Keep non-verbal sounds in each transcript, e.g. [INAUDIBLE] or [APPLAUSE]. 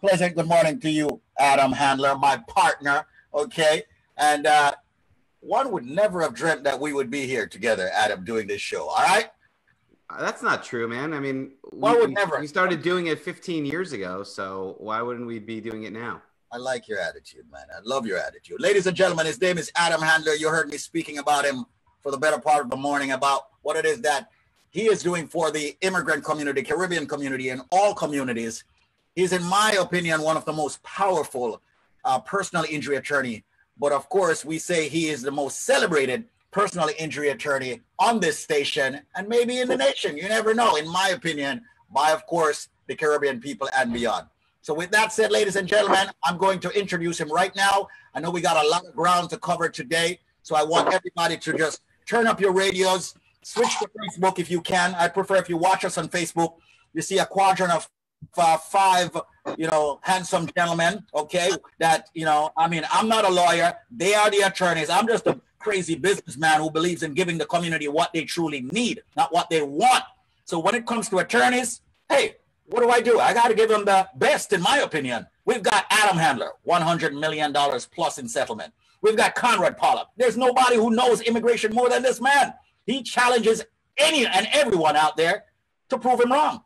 Pleasant good morning to you, Adam Handler, my partner. Okay. And uh, one would never have dreamt that we would be here together, Adam, doing this show. All right. Uh, That's not true, man. I mean, Why we, would never? we started doing it 15 years ago, so why wouldn't we be doing it now? I like your attitude, man. I love your attitude. Ladies and gentlemen, his name is Adam Handler. You heard me speaking about him for the better part of the morning about what it is that he is doing for the immigrant community, Caribbean community, and all communities. He's, in my opinion, one of the most powerful uh, personal injury attorney. But of course, we say he is the most celebrated personal injury attorney on this station and maybe in the nation. You never know, in my opinion, by, of course, the Caribbean people and beyond. So, with that said, ladies and gentlemen, I'm going to introduce him right now. I know we got a lot of ground to cover today, so I want everybody to just turn up your radios, switch to Facebook if you can. I prefer if you watch us on Facebook, you see a quadrant of uh, five, you know, handsome gentlemen. Okay, that you know, I mean, I'm not a lawyer; they are the attorneys. I'm just a crazy businessman who believes in giving the community what they truly need, not what they want. So when it comes to attorneys, hey, what do I do? I got to give them the best, in my opinion. We've got Adam Handler, $100 million plus in settlement. We've got Conrad Pollack. There's nobody who knows immigration more than this man. He challenges any and everyone out there to prove him wrong.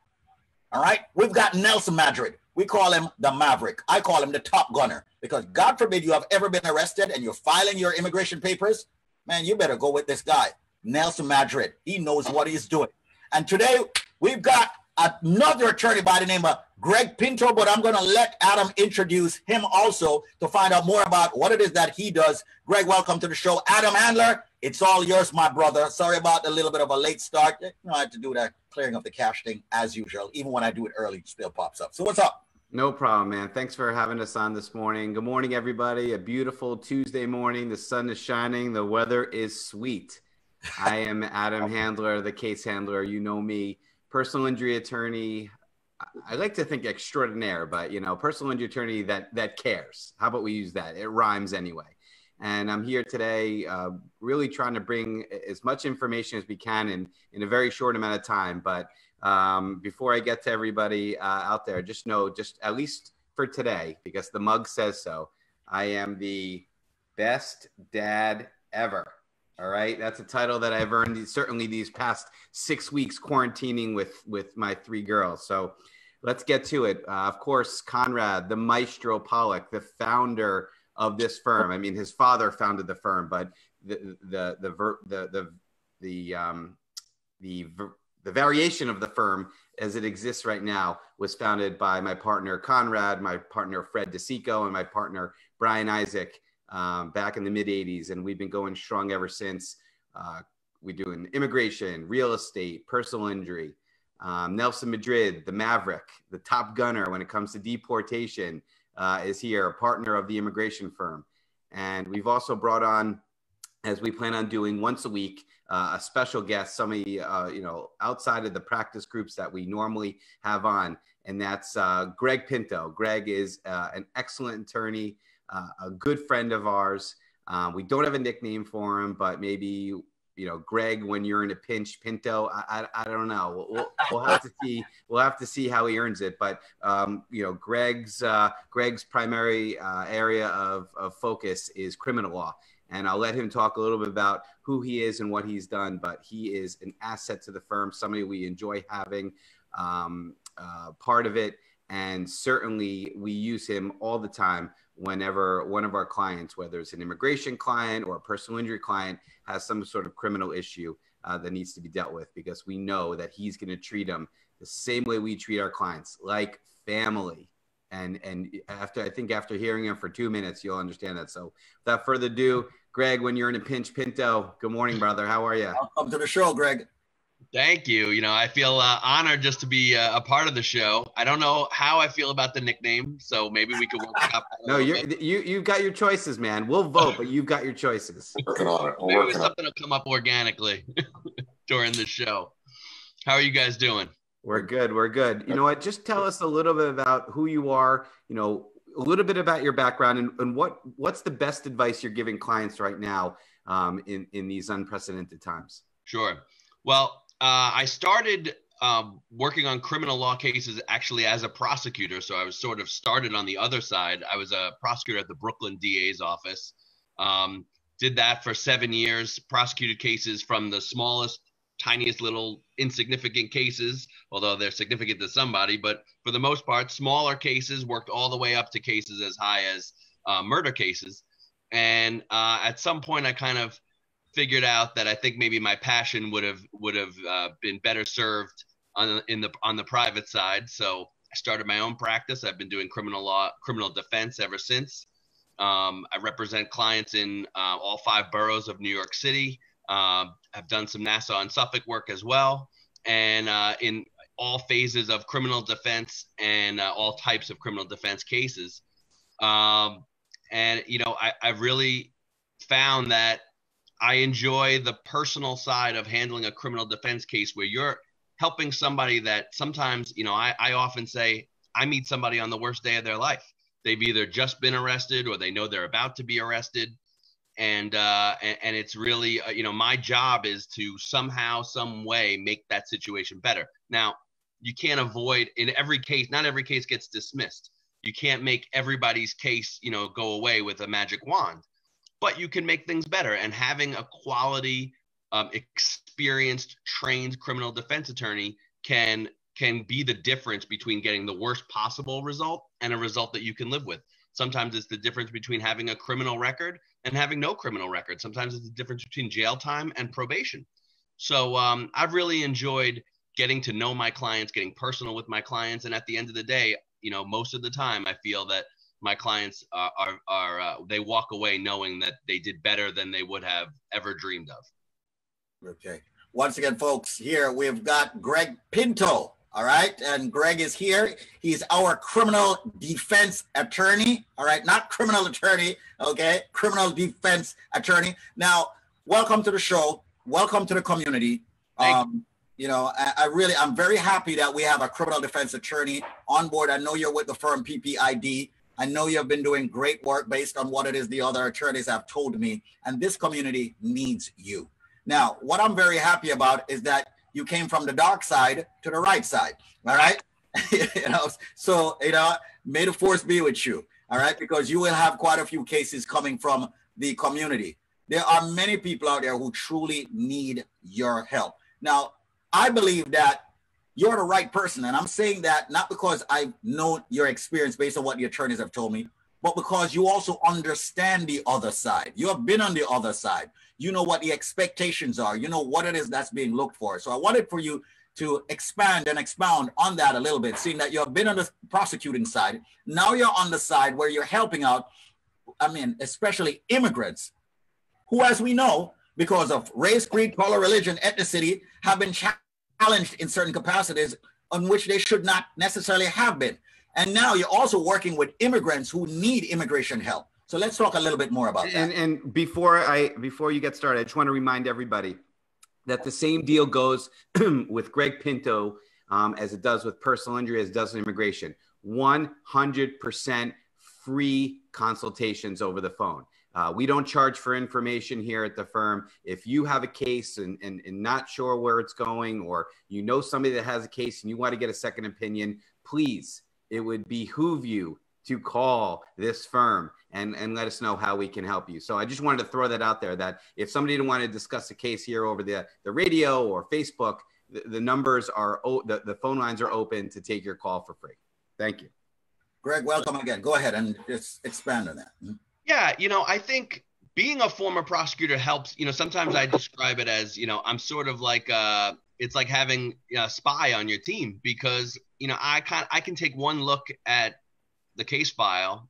All right. We've got Nelson Madrid. We call him the Maverick. I call him the top gunner because God forbid you have ever been arrested and you're filing your immigration papers. Man, you better go with this guy, Nelson Madrid. He knows what he's doing. And today we've got another attorney by the name of Greg Pinto, but I'm going to let Adam introduce him also to find out more about what it is that he does. Greg, welcome to the show. Adam Handler, it's all yours, my brother. Sorry about a little bit of a late start. You know, I had to do that clearing of the cache thing as usual. Even when I do it early, it still pops up. So what's up? No problem, man. Thanks for having us on this morning. Good morning, everybody. A beautiful Tuesday morning. The sun is shining. The weather is sweet. [LAUGHS] I am Adam Handler, the case handler. You know me, personal injury attorney. I- I like to think extraordinaire, but you know, personal injury attorney that that cares. How about we use that? It rhymes anyway. And I'm here today, uh, really trying to bring as much information as we can in in a very short amount of time. But um, before I get to everybody uh, out there, just know, just at least for today, because the mug says so, I am the best dad ever. All right, that's a title that I've earned certainly these past six weeks quarantining with with my three girls. So let's get to it. Uh, of course, Conrad, the maestro Pollack, the founder of this firm. I mean, his father founded the firm, but the the the the the the um, the the variation of the firm as it exists right now was founded by my partner Conrad, my partner Fred DeCicco, and my partner Brian Isaac um, back in the mid 80s. And we've been going strong ever since. Uh, we do an immigration, real estate, personal injury. Um, Nelson Madrid, the Maverick, the top gunner when it comes to deportation, uh, is here, a partner of the immigration firm. And we've also brought on, as we plan on doing once a week, uh, a special guest, somebody uh, you know outside of the practice groups that we normally have on, and that's uh, Greg Pinto. Greg is uh, an excellent attorney, uh, a good friend of ours. We don't have a nickname for him, but maybe you know Greg when you're in a pinch, Pinto. I, I, I don't know. We'll, we'll have to see. [LAUGHS] We'll have to see how he earns it. But um, you know, Greg's uh, Greg's primary uh, area of, of focus is criminal law and I'll let him talk a little bit about who he is and what he's done. But he is an asset to the firm, somebody we enjoy having um, uh, part of it, and certainly we use him all the time whenever one of our clients, whether it's an immigration client or a personal injury client, has some sort of criminal issue uh, that needs to be dealt with, because we know that he's going to treat them the same way we treat our clients, like family and and after I think after hearing him for two minutes, you'll understand that. So without further ado, Greg, when you're in a pinch, Pinto, good morning, brother. How are you? Welcome to the show, Greg. Thank you. You know, I feel uh, honored just to be uh, a part of the show. I don't know how I feel about the nickname, so maybe we could work it out. No, you're you you've got your choices, man. We'll vote, but you've got your choices. [LAUGHS] Working on it. Maybe Working on something will come up organically [LAUGHS] during the show. How are you guys doing? We're good. We're good. You know what? Just tell us a little bit about who you are. You know, a little bit about your background and, and what what's the best advice you're giving clients right now um, in in these unprecedented times. Sure. Well, uh, I started um, working on criminal law cases actually as a prosecutor. So I was sort of started on the other side. I was a prosecutor at the Brooklyn DA's office. Um, did that for seven years, prosecuted cases from the smallest, tiniest little insignificant cases, although they're significant to somebody, but for the most part, smaller cases, worked all the way up to cases as high as uh, murder cases. And uh, at some point, I kind of figured out that I think maybe my passion would have would have uh, been better served on in the on the private side. So I started my own practice. I've been doing criminal law, criminal defense ever since. Um, I represent clients in uh, all five boroughs of New York City. Uh, I've done some Nassau and Suffolk work as well, and uh, in all phases of criminal defense and uh, all types of criminal defense cases. Um, and you know, I, I've really found that I enjoy the personal side of handling a criminal defense case where you're helping somebody that sometimes, you know, I, I often say I meet somebody on the worst day of their life. They've either just been arrested or they know they're about to be arrested. And, uh, and, and it's really, uh, you know, my job is to somehow, some way make that situation better. Now, you can't avoid in every case, not every case gets dismissed. You can't make everybody's case, you know, go away with a magic wand but you can make things better. And having a quality, um, experienced, trained criminal defense attorney can can be the difference between getting the worst possible result and a result that you can live with. Sometimes it's the difference between having a criminal record and having no criminal record. Sometimes it's the difference between jail time and probation. So um, I've really enjoyed getting to know my clients, getting personal with my clients, and at the end of the day, you know, most of the time I feel that my clients are are, are uh, they walk away knowing that they did better than they would have ever dreamed of. Okay. Once again, folks, here we've got Greg Pinto. All right. And Greg is here. He's our criminal defense attorney. All right. Not criminal attorney. Okay. Criminal defense attorney. Now, welcome to the show. Welcome to the community. Um, you know, I, I, really, I'm very happy that we have a criminal defense attorney on board. I know you're with the firm PPID. I know you've been doing great work based on what it is the other attorneys have told me, and this community needs you. Now, what I'm very happy about is that you came from the dark side to the right side. All right. [LAUGHS] you know, so you know, may the force be with you. All right, because you will have quite a few cases coming from the community. There are many people out there who truly need your help. Now, I believe that you're the right person. And I'm saying that not because I know your experience based on what the attorneys have told me, but because you also understand the other side. You have been on the other side. You know what the expectations are. You know what it is that's being looked for. So I wanted for you to expand and expound on that a little bit, seeing that you have been on the prosecuting side. Now you're on the side where you're helping out, I mean, especially immigrants who, as we know, because of race, creed, color, religion, ethnicity, have been challenged challenged in certain capacities on which they should not necessarily have been. And now you're also working with immigrants who need immigration help. So let's talk a little bit more about that. And, and before I before you get started, I just want to remind everybody that the same deal goes [CLEARS THROAT] with Greg Pinto um, as it does with personal injury, as it does with immigration. 100% free consultations over the phone. Uh, we don't charge for information here at the firm. If you have a case and, and, and not sure where it's going, or you know somebody that has a case and you want to get a second opinion, please, it would behoove you to call this firm and, and let us know how we can help you. So I just wanted to throw that out there that if somebody didn't want to discuss a case here over the, the radio or Facebook, the, the numbers are, the, the phone lines are open to take your call for free. Thank you. Greg, welcome again. Go ahead and just expand on that. Yeah, you know, I think being a former prosecutor helps. You know, sometimes I describe it as, you know, I'm sort of like uh it's like having a spy on your team because, you know, I can I can take one look at the case file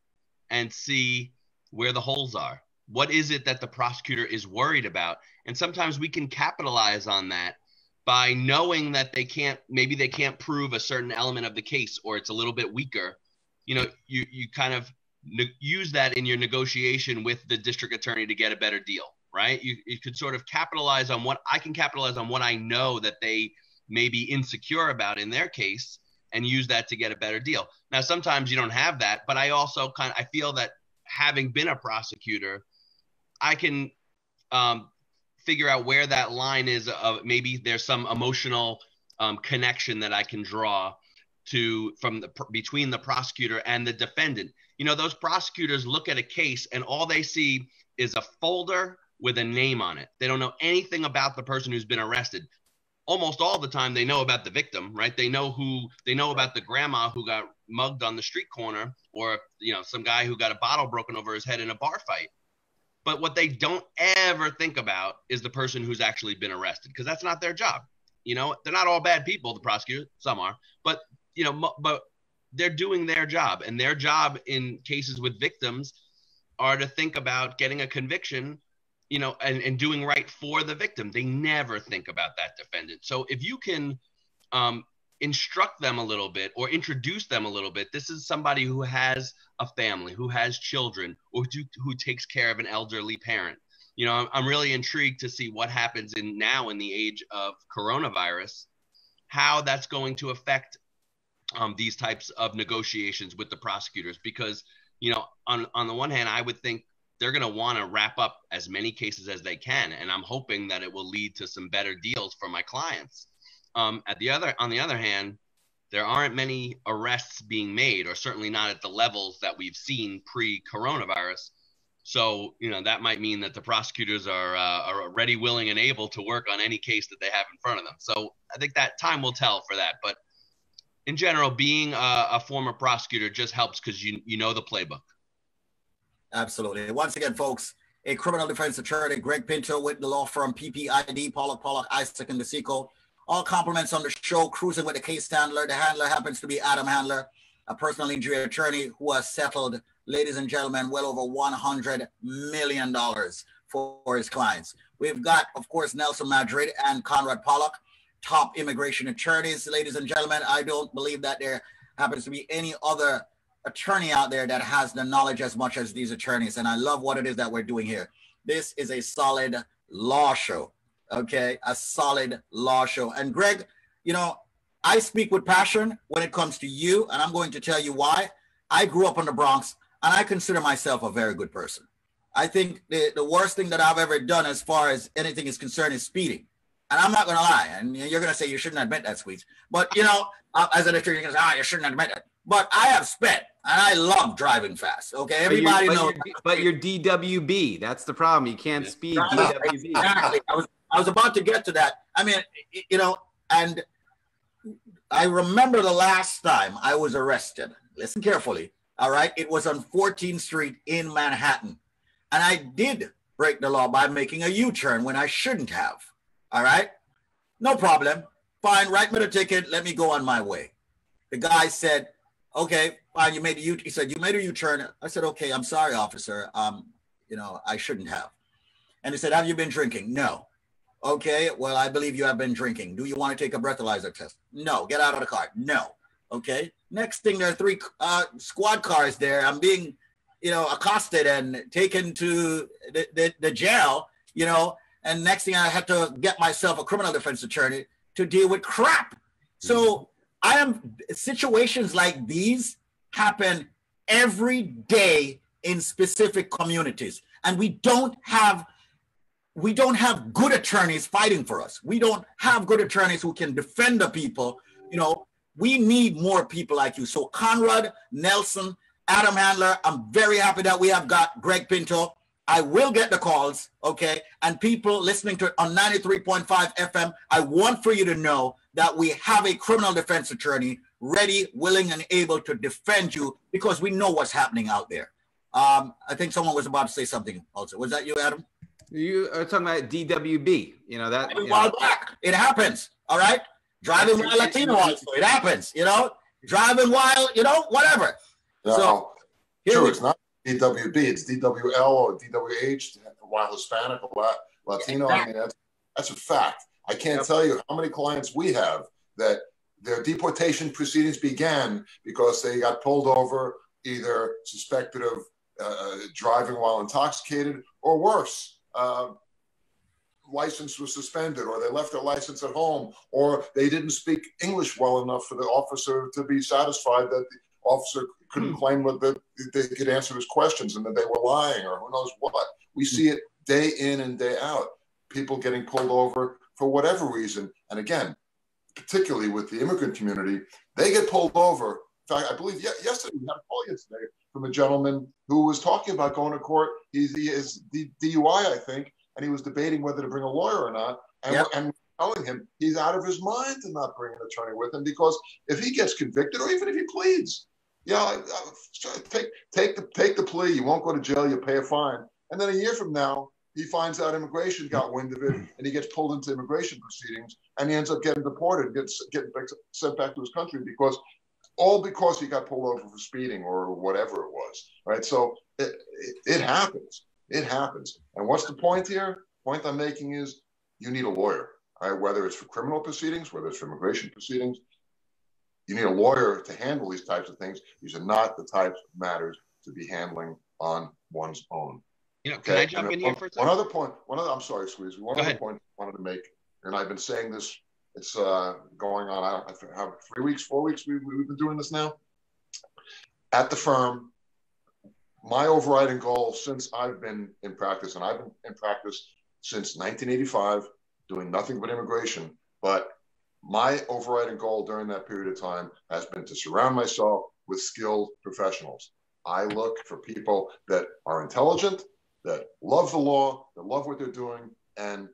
and see where the holes are. What is it that the prosecutor is worried about? And sometimes we can capitalize on that by knowing that they can't maybe they can't prove a certain element of the case or it's a little bit weaker. You know, you you kind of ne- use that in your negotiation with the district attorney to get a better deal, right? You, you could sort of capitalize on what I can capitalize on what I know that they may be insecure about in their case and use that to get a better deal. Now, sometimes you don't have that, but I also kind of I feel that having been a prosecutor, I can um, figure out where that line is of maybe there's some emotional um, connection that I can draw to from the between the prosecutor and the defendant. You know, those prosecutors look at a case and all they see is a folder with a name on it. They don't know anything about the person who's been arrested. Almost all the time they know about the victim, right? They know who they know about the grandma who got mugged on the street corner or you know some guy who got a bottle broken over his head in a bar fight. But what they don't ever think about is the person who's actually been arrested because that's not their job. You know, they're not all bad people, the prosecutor, some are, but you know, but they're doing their job. And their job in cases with victims are to think about getting a conviction you know and, and doing right for the victim. They never think about that defendant. So if you can um, instruct them a little bit or introduce them a little bit this is somebody who has a family who has children or who, who takes care of an elderly parent. You know I'm, I'm really intrigued to see what happens in now in the age of coronavirus how that's going to affect um, these types of negotiations with the prosecutors because you know on on the one hand i would think they're going to want to wrap up as many cases as they can and i'm hoping that it will lead to some better deals for my clients. Um, at the other on the other hand there aren't many arrests being made or certainly not at the levels that we've seen pre-coronavirus. So you know that might mean that the prosecutors are, uh, are ready willing and able to work on any case that they have in front of them. So i think that time will tell for that but in general, being a, a former prosecutor just helps because you you know the playbook. Absolutely. Once again, folks, a criminal defense attorney, Greg Pinto with the law firm PPID, Pollack, Pollack, Isaac, and DeCicco. All compliments on the show, cruising with the case handler. The handler happens to be Adam Handler, a personal injury attorney who has settled, ladies and gentlemen, well over $100 million for his clients. We've got, of course, Nelson Madrid and Conrad Pollack top immigration attorneys, ladies and gentlemen. I don't believe that there happens to be any other attorney out there that has the knowledge as much as these attorneys. And I love what it is that we're doing here. This is a solid law show. Okay. A solid law show. And Greg, you know, I speak with passion when it comes to you, and I'm going to tell you why. I grew up in the Bronx and I consider myself a very good person. I think the, the worst thing that I've ever done as far as anything is concerned is speeding. And I'm not going to lie. And you're going to say you shouldn't admit that, Squeeze. But, you know, uh, as an attorney, you're going to say, ah, oh, you shouldn't admit that. But I have sped and I love driving fast. Okay. Everybody but knows. You're, but you're DWB. That's the problem. You can't speed DWB. [LAUGHS] Exactly. I was, I was about to get to that. I mean, you know, and I remember the last time I was arrested. Listen carefully. All right. It was on 14th Street in Manhattan. And I did break the law by making a U turn when I shouldn't have. All right. No problem. Fine. Write me the ticket. Let me go on my way. The guy said, okay, fine. You made a U. He said, you made a U-turn. I said, okay, I'm sorry, officer. Um, you know, I shouldn't have. And he said, have you been drinking? No. Okay, well, I believe you have been drinking. Do you want to take a breathalyzer test? No. Get out of the car. No. Okay. Next thing, there are three uh, squad cars there. I'm being, you know, accosted and taken to the, the, the jail, you know, and next thing I had to get myself a criminal defense attorney to deal with crap. So mm-hmm. I am situations like these happen every day in specific communities. And we don't have we don't have good attorneys fighting for us. We don't have good attorneys who can defend the people. You know, we need more people like you. So Conrad, Nelson, Adam Handler, I'm very happy that we have got Greg Pinto. I will get the calls, okay? And people listening to it on 93.5 FM, I want for you to know that we have a criminal defense attorney ready, willing, and able to defend you because we know what's happening out there. Um, I think someone was about to say something also. Was that you, Adam? You are talking about DWB. You know that. You while back, it happens. All right, driving while Latino also, it happens. You know, driving while you know whatever. No, so true. It's not DWB, it's DWL or DWH, while Hispanic or Latino. I mean, that's, that's a fact. I can't yep. tell you how many clients we have that their deportation proceedings began because they got pulled over, either suspected of uh, driving while intoxicated or worse. Uh, license was suspended or they left their license at home or they didn't speak english well enough for the officer to be satisfied that officer couldn't hmm. claim that they could answer his questions and that they were lying or who knows what. We see it day in and day out. People getting pulled over for whatever reason. And again, particularly with the immigrant community, they get pulled over. In fact, I believe yesterday we had a call yesterday from a gentleman who was talking about going to court. He's, he is DUI, I think, and he was debating whether to bring a lawyer or not. And, yep. and telling him he's out of his mind to not bring an attorney with him because if he gets convicted or even if he pleads, yeah, take take the take the plea. You won't go to jail. You pay a fine, and then a year from now, he finds out immigration got wind of it, and he gets pulled into immigration proceedings, and he ends up getting deported, gets getting sent back to his country because all because he got pulled over for speeding or whatever it was, right? So it, it, it happens. It happens. And what's the point here? Point I'm making is you need a lawyer, right? Whether it's for criminal proceedings, whether it's for immigration proceedings, you need a lawyer to handle these types of things. These are not the types of matters to be handling on one's own. You know, can I jump and in one, here for a second? One other point. One other. I'm sorry, Squeeze. One Go other ahead. point I wanted to make, and I've been saying this. It's uh, going on. I don't have three weeks, four weeks. We, we've been doing this now. At the firm, my overriding goal since I've been in practice, and I've been in practice since 1985, doing nothing but immigration. But my overriding goal during that period of time has been to surround myself with skilled professionals. I look for people that are intelligent, that love the law, that love what they're doing, and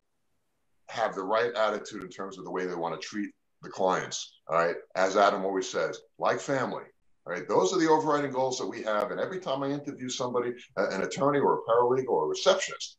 have the right attitude in terms of the way they want to treat the clients. All right. As Adam always says, like family. All right. Those are the overriding goals that we have. And every time I interview somebody, an attorney or a paralegal or a receptionist,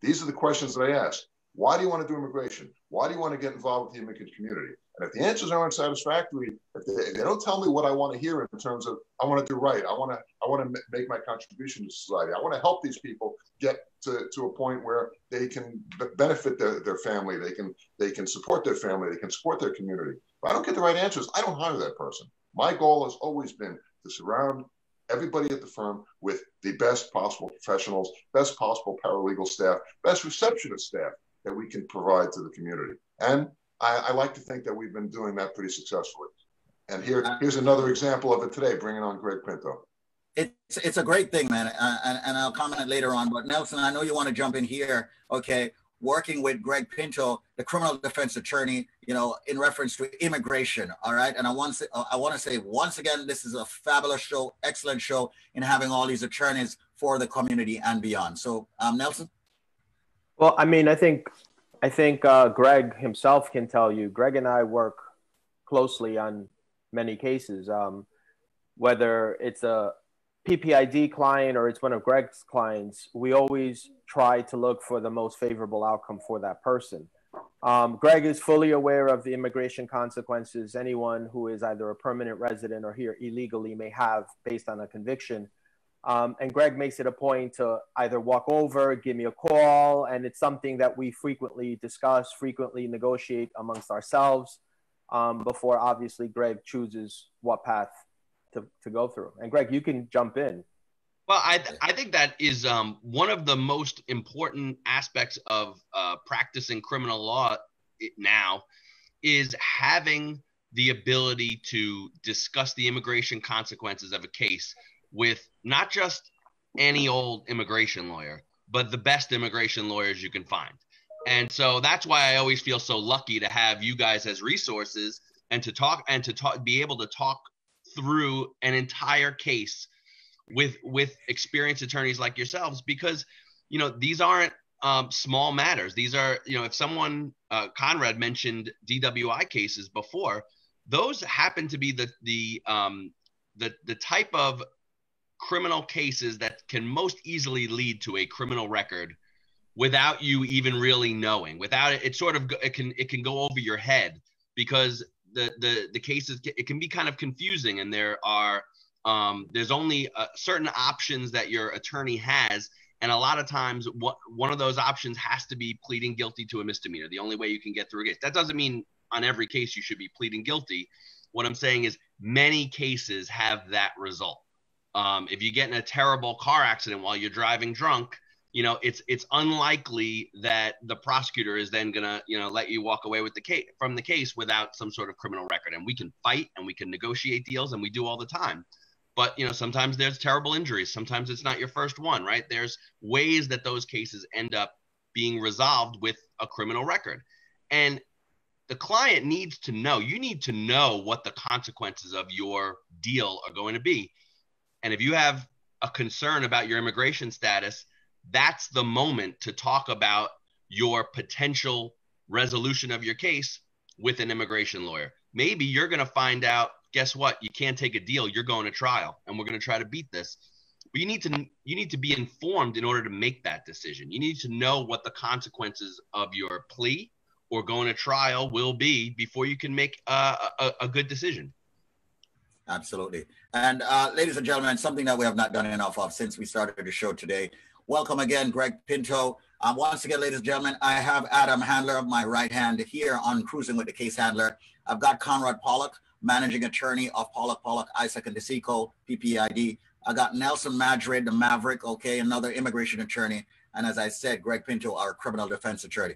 these are the questions that I ask. Why do you want to do immigration? Why do you want to get involved with the immigrant community? And if the answers aren't satisfactory, if they, if they, don't tell me what I want to hear in terms of I want to do right, I want to I want to make my contribution to society, I want to help these people get to, to a point where they can benefit their, their family, they can they can support their family, they can support their community. If I don't get the right answers, I don't hire that person. My goal has always been to surround everybody at the firm with the best possible professionals, best possible paralegal staff, best receptionist staff that we can provide to the community. And I, I, like to think that we've been doing that pretty successfully. And here, uh, here's another example of it today, bringing on Greg Pinto. It's it's a great thing, man, uh, and, and I'll comment later on. But Nelson, I know you want to jump in here. Okay, working with Greg Pinto, the criminal defense attorney, you know, in reference to immigration. All right, and I want to I want to say once again, this is a fabulous show, excellent show in having all these attorneys for the community and beyond. So, um, Nelson. Well, I mean, I think I think uh, Greg himself can tell you. Greg and I work closely on many cases, um, whether it's a PPID client or it's one of Greg's clients. We always try to look for the most favorable outcome for that person. Um, Greg is fully aware of the immigration consequences anyone who is either a permanent resident or here illegally may have based on a conviction. Um, and Greg makes it a point to either walk over, give me a call, and it's something that we frequently discuss, frequently negotiate amongst ourselves um, before obviously Greg chooses what path to, to go through. And Greg, you can jump in. Well, I, I think that is um, one of the most important aspects of uh, practicing criminal law now is having the ability to discuss the immigration consequences of a case with not just any old immigration lawyer, but the best immigration lawyers you can find. And so that's why I always feel so lucky to have you guys as resources and to talk and to talk be able to talk through an entire case with with experienced attorneys like yourselves because you know these aren't um, small matters these are you know if someone uh, conrad mentioned dwi cases before those happen to be the the um, the the type of criminal cases that can most easily lead to a criminal record without you even really knowing without it it sort of it can it can go over your head because the the the cases it can be kind of confusing and there are um, there's only uh, certain options that your attorney has. And a lot of times what one of those options has to be pleading guilty to a misdemeanor the only way you can get through a case. That doesn't mean on every case you should be pleading guilty. What i'm saying is many cases have that result um, if you get in a terrible car accident while you're driving drunk, you know it's it's unlikely that the prosecutor is then gonna you know let you walk away with the case from the case without some sort of criminal record. And we can fight and we can negotiate deals and we do all the time. But you know sometimes there's terrible injuries. Sometimes it's not your first one, right? There's ways that those cases end up being resolved with a criminal record. And the client needs to know. You need to know what the consequences of your deal are going to be. And if you have a concern about your immigration status, that's the moment to talk about your potential resolution of your case with an immigration lawyer. Maybe you're going to find out, guess what? You can't take a deal. You're going to trial and we're going to try to beat this. But you need to you need to be informed in order to make that decision. You need to know what the consequences of your plea or going to trial will be before you can make a, a, a good decision. Absolutely. And uh, ladies and gentlemen, something that we have not done enough of since we started the show today. Welcome again, Greg Pinto. Um, once again, ladies and gentlemen, I have Adam Handler, of my right hand, here on Cruising with the Case Handler. I've got Conrad Pollack, managing attorney of Pollack, Pollack, Isaac, and DeCicco, PPID. I got Nelson Madrid, the Maverick, okay, another immigration attorney. And as I said, Greg Pinto, our criminal defense attorney.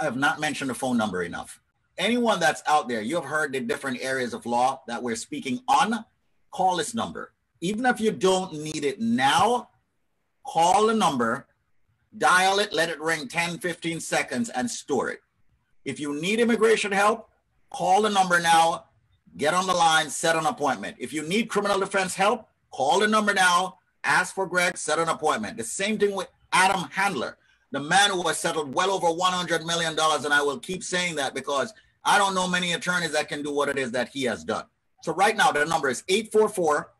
I have not mentioned the phone number enough. Anyone that's out there, you have heard the different areas of law that we're speaking on, call this number. Even if you don't need it now, call the number, dial it, let it ring 10, 15 seconds, and store it. If you need immigration help, call the number now, get on the line, set an appointment. If you need criminal defense help, call the number now, ask for Greg, set an appointment. The same thing with Adam Handler the man who has settled well over $100 million. And I will keep saying that because I don't know many attorneys that can do what it is that he has done. So right now, the number is 844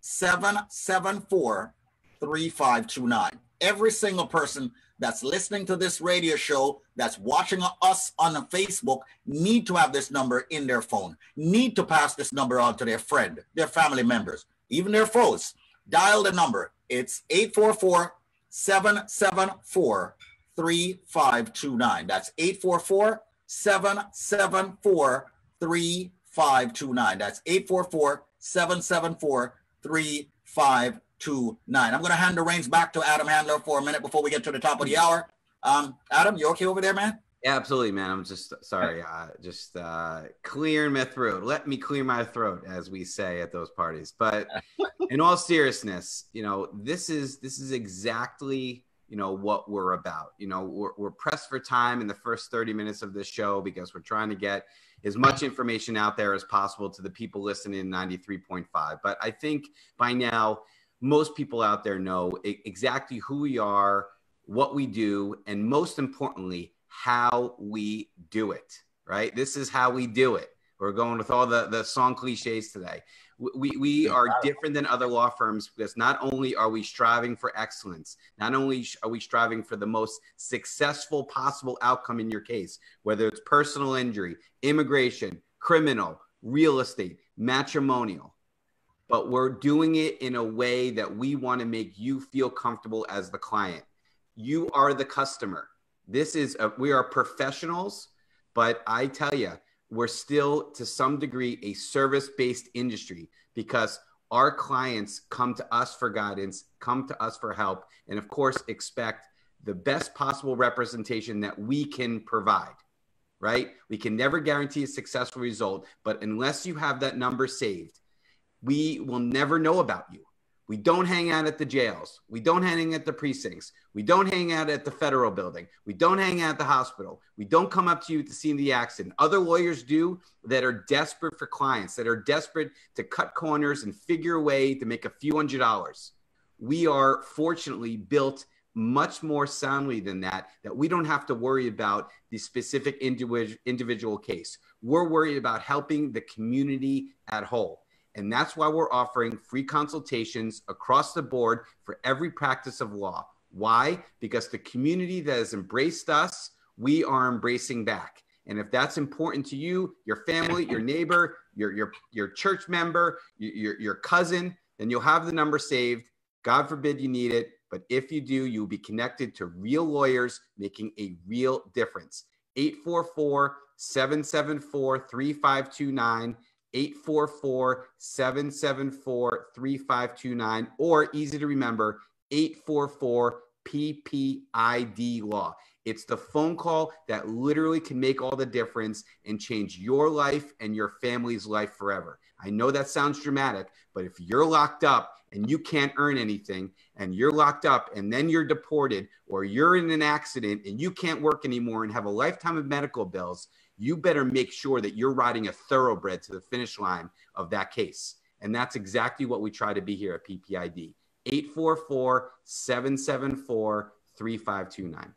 774 3529. Every single person that's listening to this radio show, that's watching us on Facebook, need to have this number in their phone, need to pass this number on to their friend, their family members, even their foes. Dial the number. It's 844 774 3529. That's 844 774 3529. That's 844 774 3529. I'm going to hand the reins back to Adam Handler for a minute before we get to the top of the hour. Um, Adam, you okay over there, man? Yeah, absolutely, man. I'm just sorry, [LAUGHS] uh, just uh, clearing my throat. Let me clear my throat, as we say at those parties. But [LAUGHS] in all seriousness, you know, this is this is exactly you know what we're about. You know we're, we're pressed for time in the first 30 minutes of this show because we're trying to get as much information out there as possible to the people listening in 93.5 but i think by now most people out there know exactly who we are what we do and most importantly how we do it right? This is how we do it. We're going with all the, the song cliches today we, we are different than other law firms because not only are we striving for excellence, not only are we striving for the most successful possible outcome in your case, whether it's personal injury, immigration, criminal, real estate, matrimonial, but we're doing it in a way that we want to make you feel comfortable as the client. You are the customer. This is, a, we are professionals, but I tell you, we're still to some degree a service based industry because our clients come to us for guidance, come to us for help, and of course, expect the best possible representation that we can provide, right? We can never guarantee a successful result, but unless you have that number saved, we will never know about you. We don't hang out at the jails. We don't hang at the precincts. We don't hang out at the federal building. We don't hang out at the hospital. We don't come up to you at the scene of the accident. Other lawyers do that are desperate for clients, that are desperate to cut corners and figure a way to make a few hundred dollars. We are fortunately built much more soundly than that, that we don't have to worry about the specific individual case. We're worried about helping the community at whole. And that's why we're offering free consultations across the board for every practice of law. Why? Because the community that has embraced us, we are embracing back. And if that's important to you, your family, your neighbor, your your your church member, your your cousin, then you'll have the number saved. God forbid you need it, but if you do, you'll be connected to real lawyers making a real difference. 844 774 3529 844 774 3529, or easy to remember, 844 PPID Law. It's the phone call that literally can make all the difference and change your life and your family's life forever. I know that sounds dramatic, but if you're locked up and you can't earn anything and you're locked up and then you're deported or you're in an accident and you can't work anymore and have a lifetime of medical bills, you better make sure that you're riding a thoroughbred to the finish line of that case. And that's exactly what we try to be here at PPID. 844 774 3529.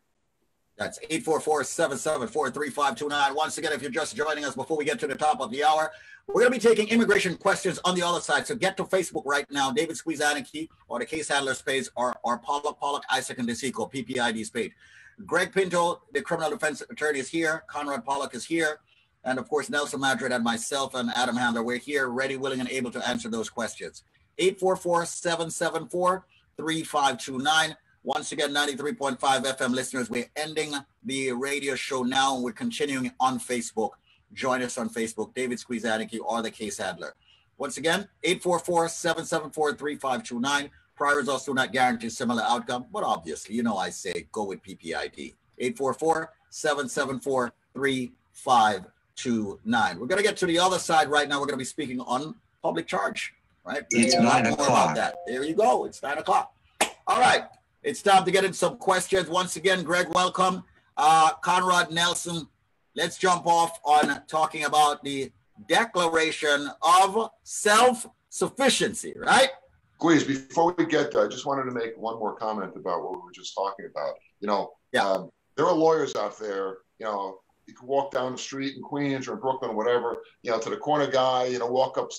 That's 844-774-3529. Once again, if you're just joining us before we get to the top of the hour, we're going to be taking immigration questions on the other side. So get to Facebook right now, David Squeeze Annakie or the case handler's page or, or Pollack, Pollack, Isaac, and DeCicco, PPID's page. Greg Pinto, the criminal defense attorney, is here. Conrad Pollack is here. And of course, Nelson Madrid and myself and Adam Handler, we're here, ready, willing, and able to answer those questions. 844 774 3529. Once again, 93.5 FM listeners, we're ending the radio show now. We're continuing on Facebook. Join us on Facebook, David Squeeze Annakie or the case handler. Once again, 844-774-3529. Prior results do not guarantee similar outcome, but obviously, you know I say go with PPID. 844-774-3529. We're going to get to the other side right now. We're going to be speaking on public charge, right? It's nine o'clock. That. There you go. It's nine o'clock. All right. It's time to get into some questions. Once again, Greg, welcome. Uh, Conrad Nelson, let's jump off on talking about the Declaration of Self Sufficiency, right? Squeeze, before we get there, I just wanted to make one more comment about what we were just talking about. You know, yeah. um, there are lawyers out there, you know, you can walk down the street in Queens or in Brooklyn or whatever, you know, to the corner guy, you know, walk up,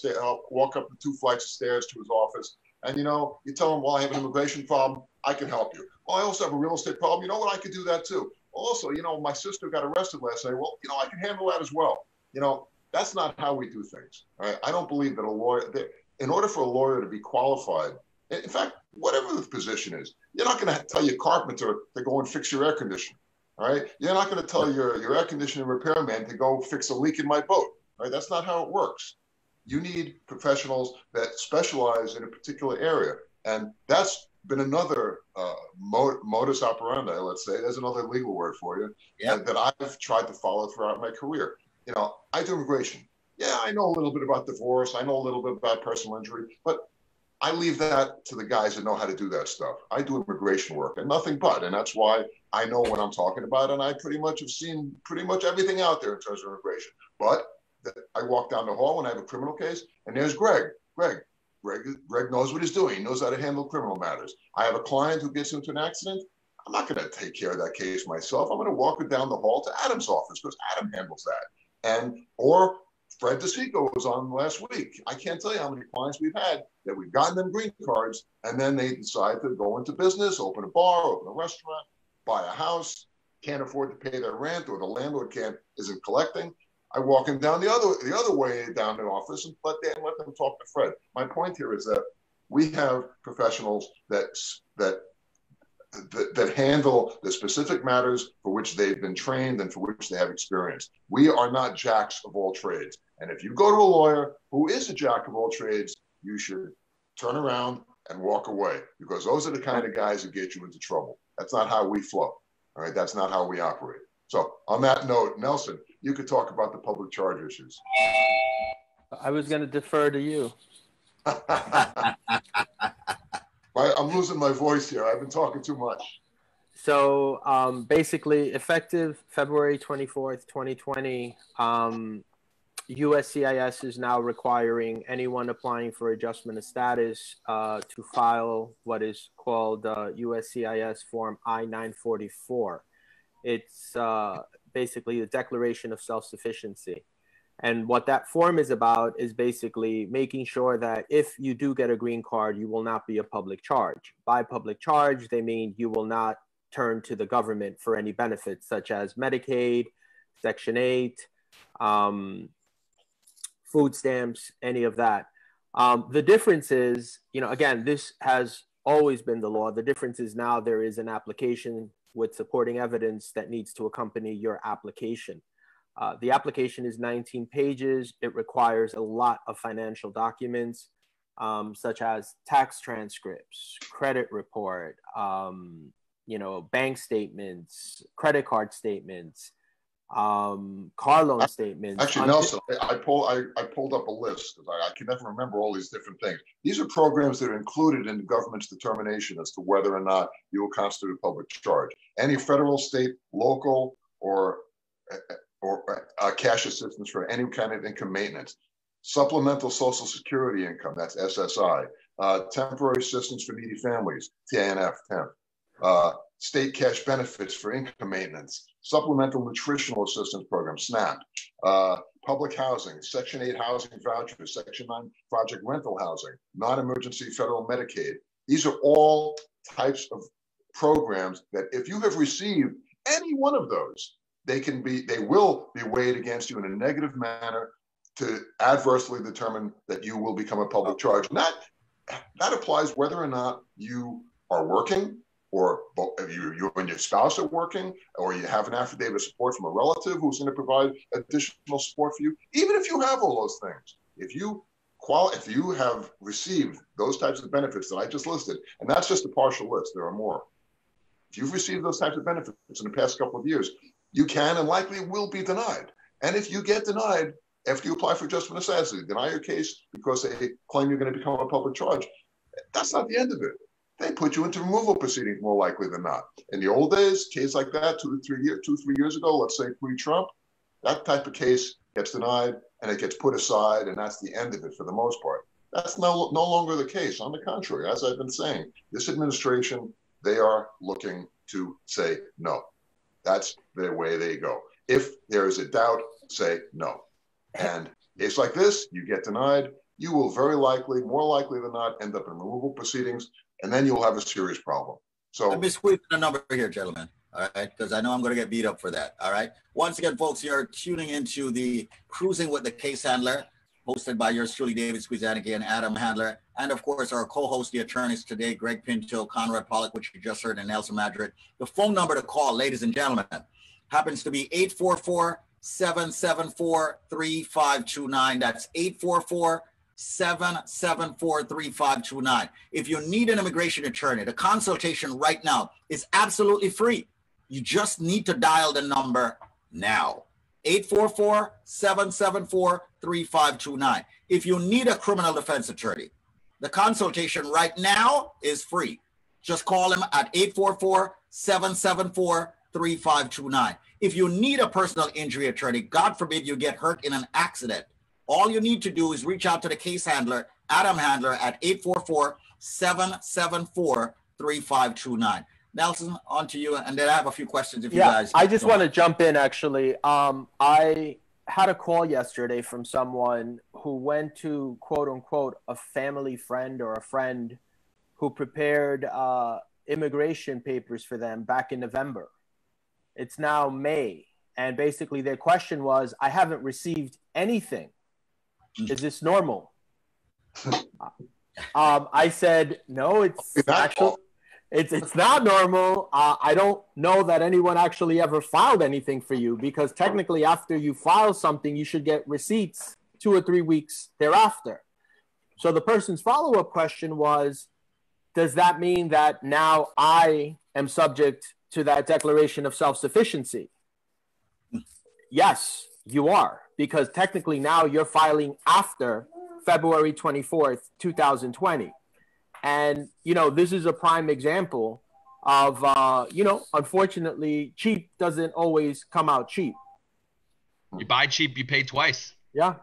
walk up the two flights of stairs to his office. And, you know, you tell them, well, I have an immigration problem. I can help you. Well, I also have a real estate problem. You know what? I could do that too. Also, you know, my sister got arrested last night. Well, you know, I can handle that as well. You know, that's not how we do things. Right? I don't believe that a lawyer, that in order for a lawyer to be qualified, in fact, whatever the position is, you're not going to tell your carpenter to go and fix your air conditioner. All right. You're not going to tell your, your air conditioning repairman to go fix a leak in my boat. Right. That's not how it works. You need professionals that specialize in a particular area. And that's been another uh, modus operandi, let's say. There's another legal word for you that I've tried to follow throughout my career. You know, I do immigration. Yeah, I know a little bit about divorce. I know a little bit about personal injury, but I leave that to the guys that know how to do that stuff. I do immigration work and nothing but, and that's why I know what I'm talking about, and I pretty much have seen pretty much everything out there in terms of immigration. But I walk down the hall when I have a criminal case, and there's Greg. Greg, Greg, Greg knows what he's doing. He knows how to handle criminal matters. I have a client who gets into an accident. I'm not going to take care of that case myself. I'm going to walk her down the hall to Adam's office because Adam handles that. And or Fred DeCicco was on last week. I can't tell you how many clients we've had that we've gotten them green cards and then they decide to go into business, open a bar, open a restaurant, buy a house, can't afford to pay their rent, or the landlord can't isn't collecting. I walk them down the other the other way down the office and let them let them talk to Fred. My point here is that we have professionals that that that, that handle the specific matters for which they've been trained and for which they have experience. We are not jacks of all trades. And if you go to a lawyer who is a jack of all trades, you should turn around and walk away because those are the kind of guys that get you into trouble. That's not how we flow. All right. That's not how we operate. So on that note, Nelson, you could talk about the public charge issues. I was going to defer to you. [LAUGHS] I'm losing my voice here. I've been talking too much. So um, basically, effective February 24th, 2020, um, USCIS is now requiring anyone applying for adjustment of status uh, to file what is called uh, USCIS Form I 944. It's uh, basically the declaration of self sufficiency. And what that form is about is basically making sure that if you do get a green card, you will not be a public charge. By public charge, they mean you will not turn to the government for any benefits such as Medicaid, Section 8, um, food stamps, any of that. Um, the difference is, you know, again, this has always been the law. The difference is now there is an application with supporting evidence that needs to accompany your application. Uh, the application is 19 pages. It requires a lot of financial documents, um, such as tax transcripts, credit report, um, you know, bank statements, credit card statements, um, car loan statements. Actually, Nelson, I, pull, I, I pulled up a list because I, I, can never remember all these different things. These are programs that are included in the government's determination as to whether or not you will constitute a public charge. Any federal, state, local, or or uh, cash assistance for any kind of income maintenance, supplemental Social Security income, that's SSI, uh, temporary assistance for needy families, TANF, TEMP, uh, state cash benefits for income maintenance, supplemental nutritional assistance program, SNAP, uh, public housing, Section 8 housing vouchers, Section 9 project rental housing, non emergency federal Medicaid. These are all types of programs that if you have received any one of those, they can be, they will be weighed against you in a negative manner to adversely determine that you will become a public charge. And that, that applies whether or not you are working or you, you and your spouse are working, or you have an affidavit of support from a relative who's going to provide additional support for you, even if you have all those things, if you if you have received those types of benefits that I just listed, and that's just a partial list, there are more. If you've received those types of benefits in the past couple of years, you can and likely will be denied. And if you get denied after you apply for adjustment of status, deny your case because they claim you're going to become a public charge, that's not the end of it they put you into removal proceedings more likely than not. In the old days, case like that, two to three years, two, three years ago, let's say pre-Trump, that type of case gets denied and it gets put aside, and that's the end of it for the most part. That's no, no longer the case. On the contrary, as I've been saying, this administration, they are looking to say no. That's the way they go. If there is a doubt, say no. And case like this, you get denied, you will very likely, more likely than not, end up in removal proceedings and then you'll have a serious problem. So let me squeeze in a number here, gentlemen. All right, because I know I'm going to get beat up for that. All right. Once again, folks, you're tuning into the Cruising with the Case Handler, hosted by yours truly, David Squeeze Annakie and Adam Handler, and of course our co-host, the attorneys today, Greg Pinto, Conrad Pollack, which you just heard, and Nelson Madrid. The phone number to call, ladies and gentlemen, happens to be 844 774 3529. That's 844 774 3529. If you need an immigration attorney, the consultation right now is absolutely free. You just need to dial the number now 844 774 3529. If you need a criminal defense attorney, the consultation right now is free. Just call him at 844 774 3529. If you need a personal injury attorney, God forbid you get hurt in an accident, all you need to do is reach out to the case handler, Adam Handler, at 844 774 3529. Nelson, on to you. And then I have a few questions if yeah, you guys. I just want to jump in actually. Um, I had a call yesterday from someone who went to quote unquote a family friend or a friend who prepared uh, immigration papers for them back in November. It's now May. And basically, their question was I haven't received anything is this normal? um, I said, no, it's actually, it's, it's not normal. Uh, I don't know that anyone actually ever filed anything for you because technically after you file something, you should get receipts two or three weeks thereafter. So the person's follow-up question was, does that mean that now I am subject to that declaration of self-sufficiency? yes, you are because technically now you're filing after February 24th, 2020. And, you know, this is a prime example of, uh, you know, unfortunately, cheap doesn't always come out cheap. You buy cheap, you pay twice. Yeah.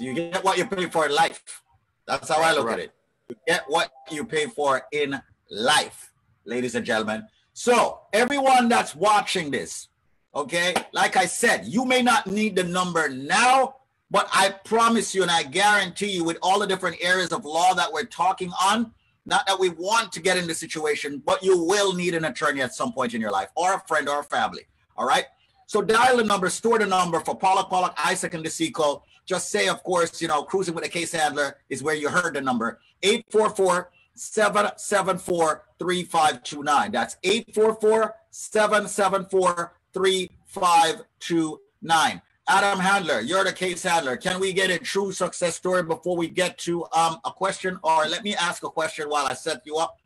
You get what you pay for in life. That's how I look right. at it. You get what you pay for in life, ladies and gentlemen. So, everyone that's watching this, Okay. Like I said, you may not need the number now, but I promise you and I guarantee you, with all the different areas of law that we're talking on, not that we want to get in the situation, but you will need an attorney at some point in your life or a friend or a family. All right. So dial the number, store the number for Pollack, Pollack, Isaac, and DeCicco. Just say, of course, you know, cruising with a case handler is where you heard the number 844 774 3529. That's 844 774 3529. Adam Handler, you're the case handler. Can we get a true success story before we get to um, a question? Or let me ask a question while I set you up.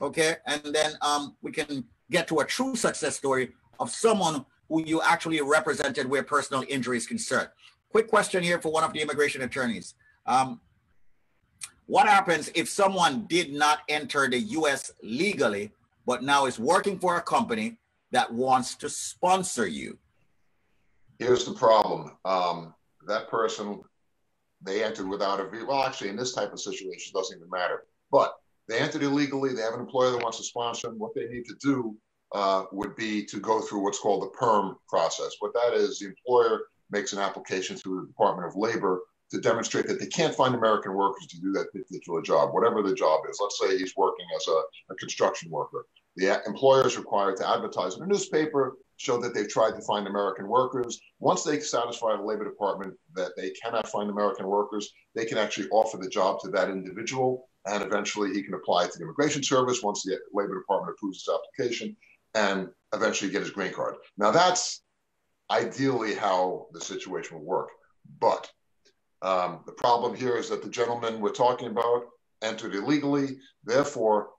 Okay. And then um, we can get to a true success story of someone who you actually represented where personal injury is concerned. Quick question here for one of the immigration attorneys. Um, what happens if someone did not enter the US legally, but now is working for a company that wants to sponsor you. Here's the problem. Um, that person, they entered without a visa. Well, actually, in this type of situation, it doesn't even matter. But they entered illegally. They have an employer that wants to sponsor them. What they need to do uh, would be to go through what's called the PERM process. What that is, the employer makes an application through the Department of Labor to demonstrate that they can't find American workers to do that particular job, whatever the job is. Let's say he's working as a, a construction worker. The employer is required to advertise in a newspaper, show that they've tried to find American workers. Once they satisfy the Labor Department that they cannot find American workers, they can actually offer the job to that individual. And eventually he can apply to the Immigration Service once the Labor Department approves his application and eventually get his green card. Now, that's ideally how the situation will work. But um, the problem here is that the gentleman we're talking about entered illegally. Therefore,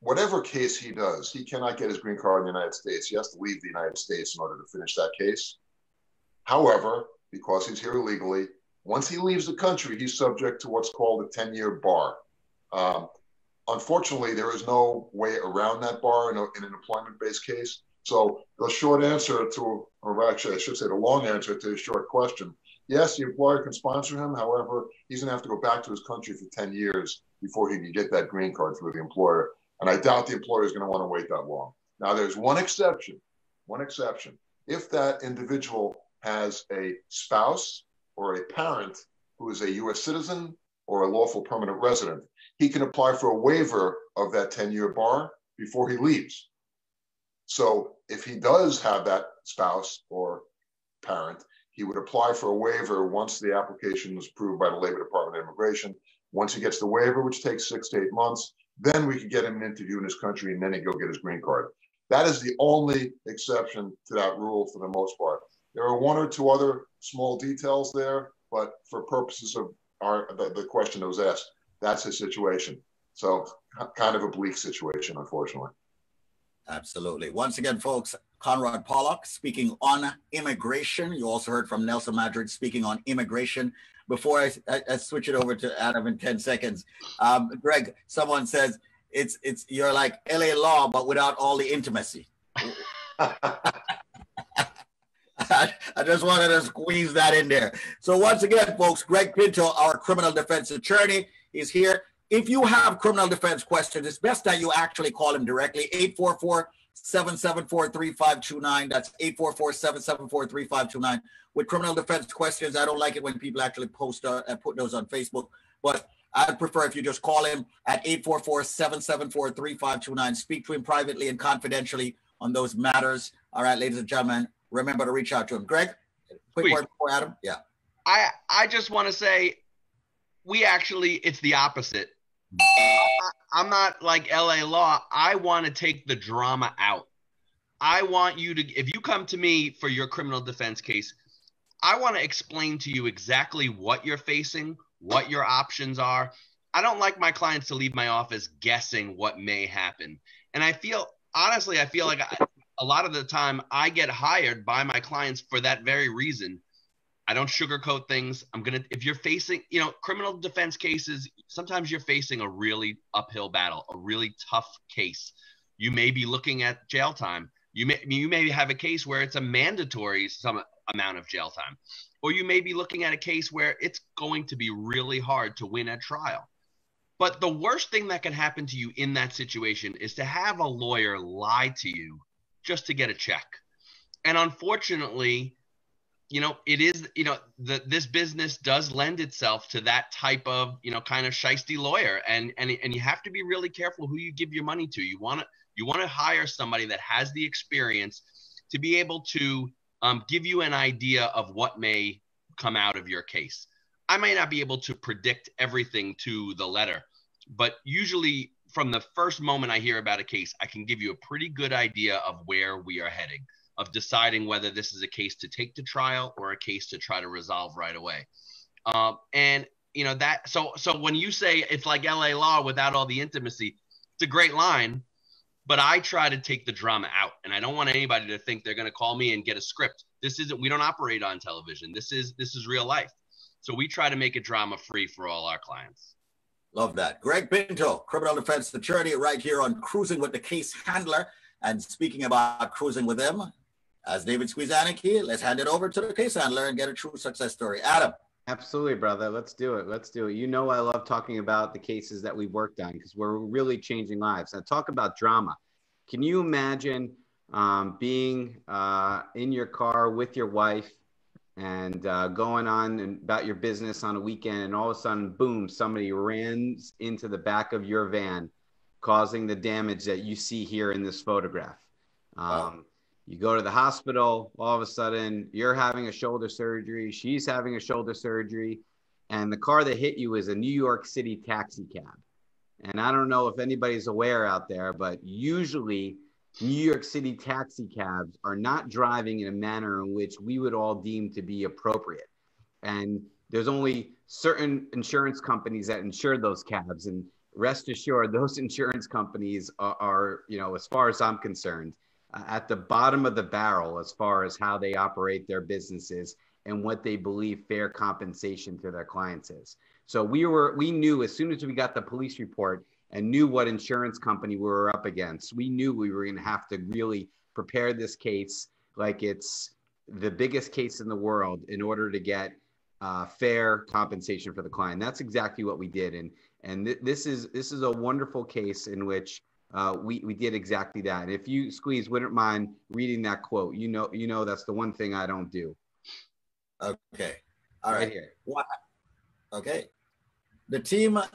whatever case he does, he cannot get his green card in the United States. He has to leave the United States in order to finish that case. However, because he's here illegally, once he leaves the country, he's subject to what's called a 10 year bar. Um, unfortunately, there is no way around that bar in, a, in an employment based case. So, the short answer to, or actually, I should say the long answer to a short question yes, the employer can sponsor him. However, he's going to have to go back to his country for 10 years before he can get that green card through the employer. And I doubt the employer is going to want to wait that long. Now, there's one exception. One exception. If that individual has a spouse or a parent who is a U.S. citizen or a lawful permanent resident, he can apply for a waiver of that 10 year bar before he leaves. So if he does have that spouse or parent, he would apply for a waiver once the application was approved by the Labor Department of Immigration. Once he gets the waiver, which takes six to eight months, then we could get him an interview in his country and then he'd go get his green card. That is the only exception to that rule for the most part. There are one or two other small details there, but for purposes of our the, the question that was asked, that's his situation. So kind of a bleak situation, unfortunately. Absolutely. Once again, folks, Conrad Pollack speaking on immigration. You also heard from Nelson Madrid speaking on immigration. Before I, I, I switch it over to Adam in 10 seconds, um, Greg, someone says it's it's you're like LA law, but without all the intimacy. I, [LAUGHS] I just wanted to squeeze that in there. So once again, folks, Greg Pinto, our criminal defense attorney, is here. If you have criminal defense questions, it's best that you actually call him directly. 844 774 3529. That's 844 774 3529. With criminal defense questions, I don't like it when people actually post uh, and put those on Facebook, but I'd prefer if you just call him at 844 774 3529. Speak to him privately and confidentially on those matters. All right, ladies and gentlemen, remember to reach out to him. Greg, quick Sweet. word before Adam. Yeah. I, I just want to say we actually, it's the opposite. I'm not like LA Law. I want to take the drama out. I want you to, if you come to me for your criminal defense case, I want to explain to you exactly what you're facing, what your options are. I don't like my clients to leave my office guessing what may happen. And I feel, honestly, I feel like I, a lot of the time I get hired by my clients for that very reason I don't sugarcoat things. I'm going to, if you're facing, you know, criminal defense cases, sometimes you're facing a really uphill battle, a really tough case. You may be looking at jail time. You may, you may have a case where it's a mandatory some amount of jail time, or you may be looking at a case where it's going to be really hard to win at trial. But the worst thing that can happen to you in that situation is to have a lawyer lie to you just to get a check. And unfortunately, you know, it is, you know, the, this business does lend itself to that type of, you know, kind of shisty lawyer. And, and, and you have to be really careful who you give your money to. You want to, you want to hire somebody that has the experience to be able to um, give you an idea of what may come out of your case. I may not be able to predict everything to the letter, but usually from the first moment I hear about a case, I can give you a pretty good idea of where we are heading of deciding whether this is a case to take to trial or a case to try to resolve right away. Um, and you know that so so when you say it's like LA law without all the intimacy, it's a great line, but I try to take the drama out, and I don't want anybody to think they're going to call me and get a script. This isn't we don't operate on television. This is this is real life. So we try to make it drama free for all our clients. Love that. Greg Pinto, criminal defense attorney, right here on Cruising with the Case Handler. And speaking about cruising with them, as David Squeeze Annakie, let's hand it over to the case handler and get a true success story. Adam. Absolutely, brother. Let's do it. Let's do it. You know, I love talking about the cases that we've worked on because we're really changing lives. Now, talk about drama. Can you imagine um, being uh, in your car with your wife and uh, going on and about your business on a weekend, and all of a sudden, boom, somebody runs into the back of your van, causing the damage that you see here in this photograph? Um, wow you go to the hospital, all of a sudden you're having a shoulder surgery, she's having a shoulder surgery, and the car that hit you is a New York City taxi cab. And I don't know if anybody's aware out there, but usually New York City taxi cabs are not driving in a manner in which we would all deem to be appropriate. And there's only certain insurance companies that insure those cabs. And rest assured, those [LAUGHS] insurance companies are, are you know, as far as I'm concerned, at the bottom of the barrel as far as how they operate their businesses and what they believe fair compensation to their clients is. So we were we knew as soon as we got the police report and knew what insurance company we were up against, we knew we were going to have to really prepare this case like it's the biggest case in the world in order to get uh, fair compensation for the client. That's exactly what we did, and and th- this is this is a wonderful case in which uh, we we did exactly that. If you squeeze wouldn't mind reading that quote, you know you know that's the one thing I don't do. Okay, all right, right here. What? Okay, the team. Uh,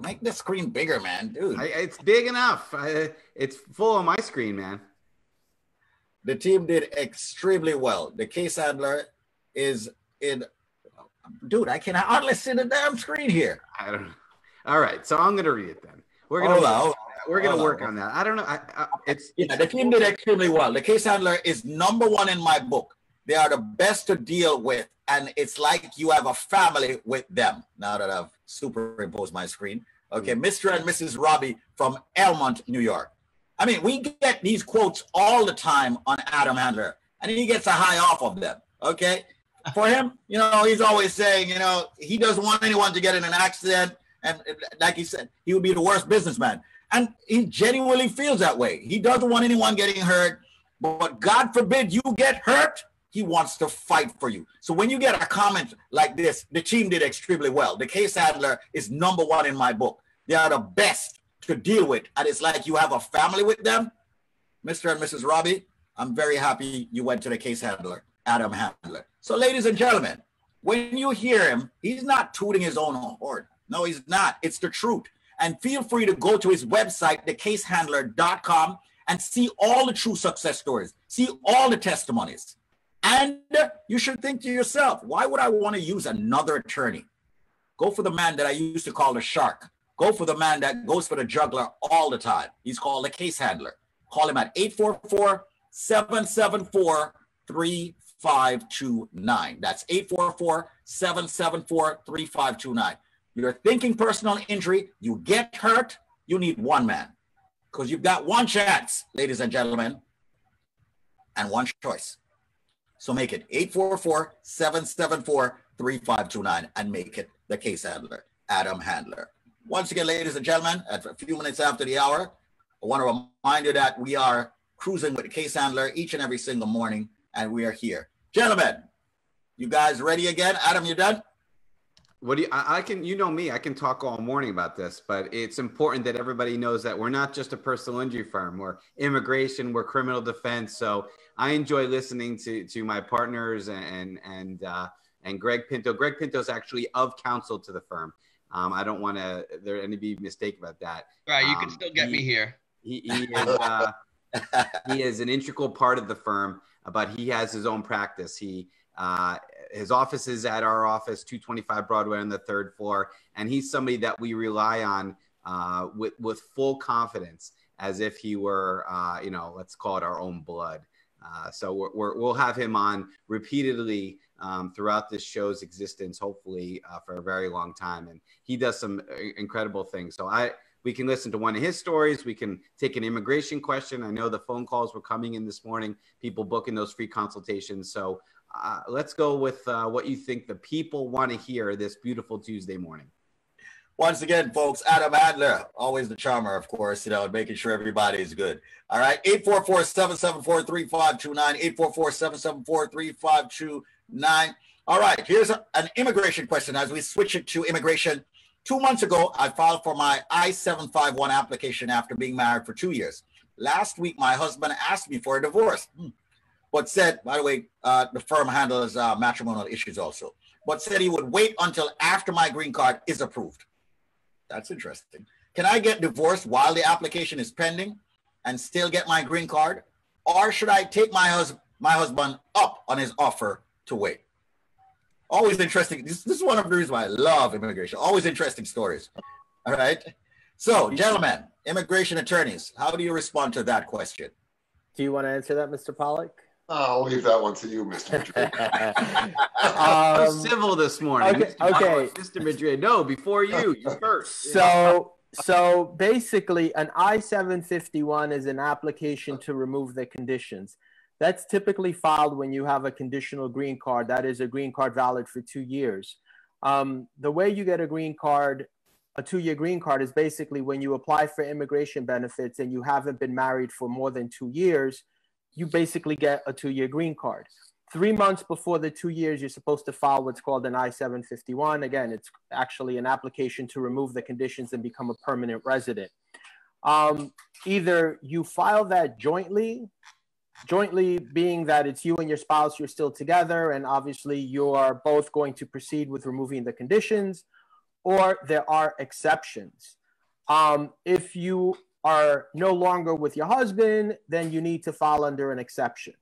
make the screen bigger, man, dude. I, it's big enough. I, it's full on my screen, man. The team did extremely well. The case handler is in. Dude, I can hardly see the damn screen here. I don't know. All right, so I'm gonna read it then. We're gonna hold on, we're gonna work on. on that. I don't know. I, I, it's yeah. The team did extremely well. The case handler is number one in my book. They are the best to deal with, and it's like you have a family with them. Now that I've superimposed my screen, okay, Mr. Mm-hmm. and Mrs. Robbie from Elmont, New York. I mean, we get these quotes all the time on Adam Handler, and he gets a high off of them. Okay, for him, you know, he's always saying, you know, he doesn't want anyone to get in an accident and like he said, he would be the worst businessman. And he genuinely feels that way. He doesn't want anyone getting hurt, but God forbid you get hurt, he wants to fight for you. So when you get a comment like this, the team did extremely well. The case handler is number one in my book. They are the best to deal with. And it's like you have a family with them. Mr. and Mrs. Robbie, I'm very happy you went to the case handler, Adam Handler. So, ladies and gentlemen, when you hear him, he's not tooting his own horn. No, he's not. It's the truth. And feel free to go to his website, thecasehandler.com, and see all the true success stories, see all the testimonies. And you should think to yourself, why would I want to use another attorney? Go for the man that I used to call the shark. Go for the man that goes for the juggler all the time. He's called the case handler. Call him at 844 774 3529. That's 844 774 3529. You're thinking personal injury, you get hurt, you need one man. Because you've got one chance, ladies and gentlemen, and one choice. So make it 844 774 3529 and make it the case handler, Adam Handler. Once again, ladies and gentlemen, at a few minutes after the hour, I want to remind you that we are cruising with the case handler each and every single morning, and we are here. Gentlemen, you guys ready again? Adam, you done? What do you, I, I, can, you know me, I can talk all morning about this, but it's important that everybody knows that we're not just a personal injury firm. We're immigration, we're criminal defense. So I enjoy listening to, to my partners and, and, uh, and Greg Pinto. Greg Pinto is actually of counsel to the firm. Um, I don't want to there any be mistake about that. Right, you um, can still get he, me here. He, he is uh, he is an integral part of the firm, but he has his own practice. He uh, his office is at our office, 225 Broadway on the third floor, and he's somebody that we rely on uh, with with full confidence, as if he were, uh, you know, let's call it our own blood. Uh, so we will have him on repeatedly um, throughout this show's existence, hopefully uh, for a very long time, and he does some uh, incredible things. So I. We can listen to one of his stories. We can take an immigration question. I know the phone calls were coming in this morning, people booking those free consultations. So uh, let's go with uh, what you think the people want to hear this beautiful Tuesday morning. Once again, folks, Adam Adler, always the charmer, of course, you know, making sure everybody is good. All right, 844-774-3529, 844-774-3529. All right, here's a, an immigration question as we switch it to immigration. Two months ago, I filed for my I-751 application after being married for two years. Last week, my husband asked me for a divorce, hmm. But said, by the way, uh, the firm handles uh, matrimonial issues also, but said he would wait until after my green card is approved. That's interesting. Can I get divorced while the application is pending and still get my green card? Or should I take my, hus- my husband up on his offer to wait? Always interesting. This, this is one of the reasons why I love immigration. Always interesting stories. All right. So, gentlemen, immigration attorneys, how do you respond to that question? Do you want to answer that, Mr. Pollack? I'll leave that one to you, Mr. [LAUGHS] [LAUGHS] um, civil this morning. Okay, Mr. okay. Mr. Madrid. No, before you, you [LAUGHS] first. So, so basically, an I 751 is an application to remove the conditions. That's typically filed when you have a conditional green card. That is a green card valid for two years. Um, the way you get a green card, a two year green card, is basically when you apply for immigration benefits and you haven't been married for more than two years, you basically get a two year green card. Three months before the two years, you're supposed to file what's called an I 751. Again, it's actually an application to remove the conditions and become a permanent resident. Um, either you file that jointly jointly being that it's you and your spouse, you're still together, and obviously you are both going to proceed with removing the conditions, or there are exceptions. Um, if you are no longer with your husband, then you need to fall under an exception.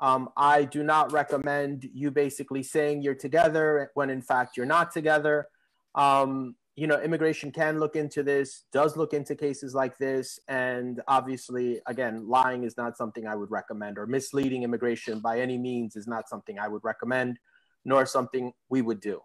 Um, I do not recommend you basically saying you're together when in fact you're not together. Um, you know, immigration can look into this, does look into cases like this. And obviously, again, lying is not something I would recommend, or misleading immigration by any means is not something I would recommend, nor something we would do.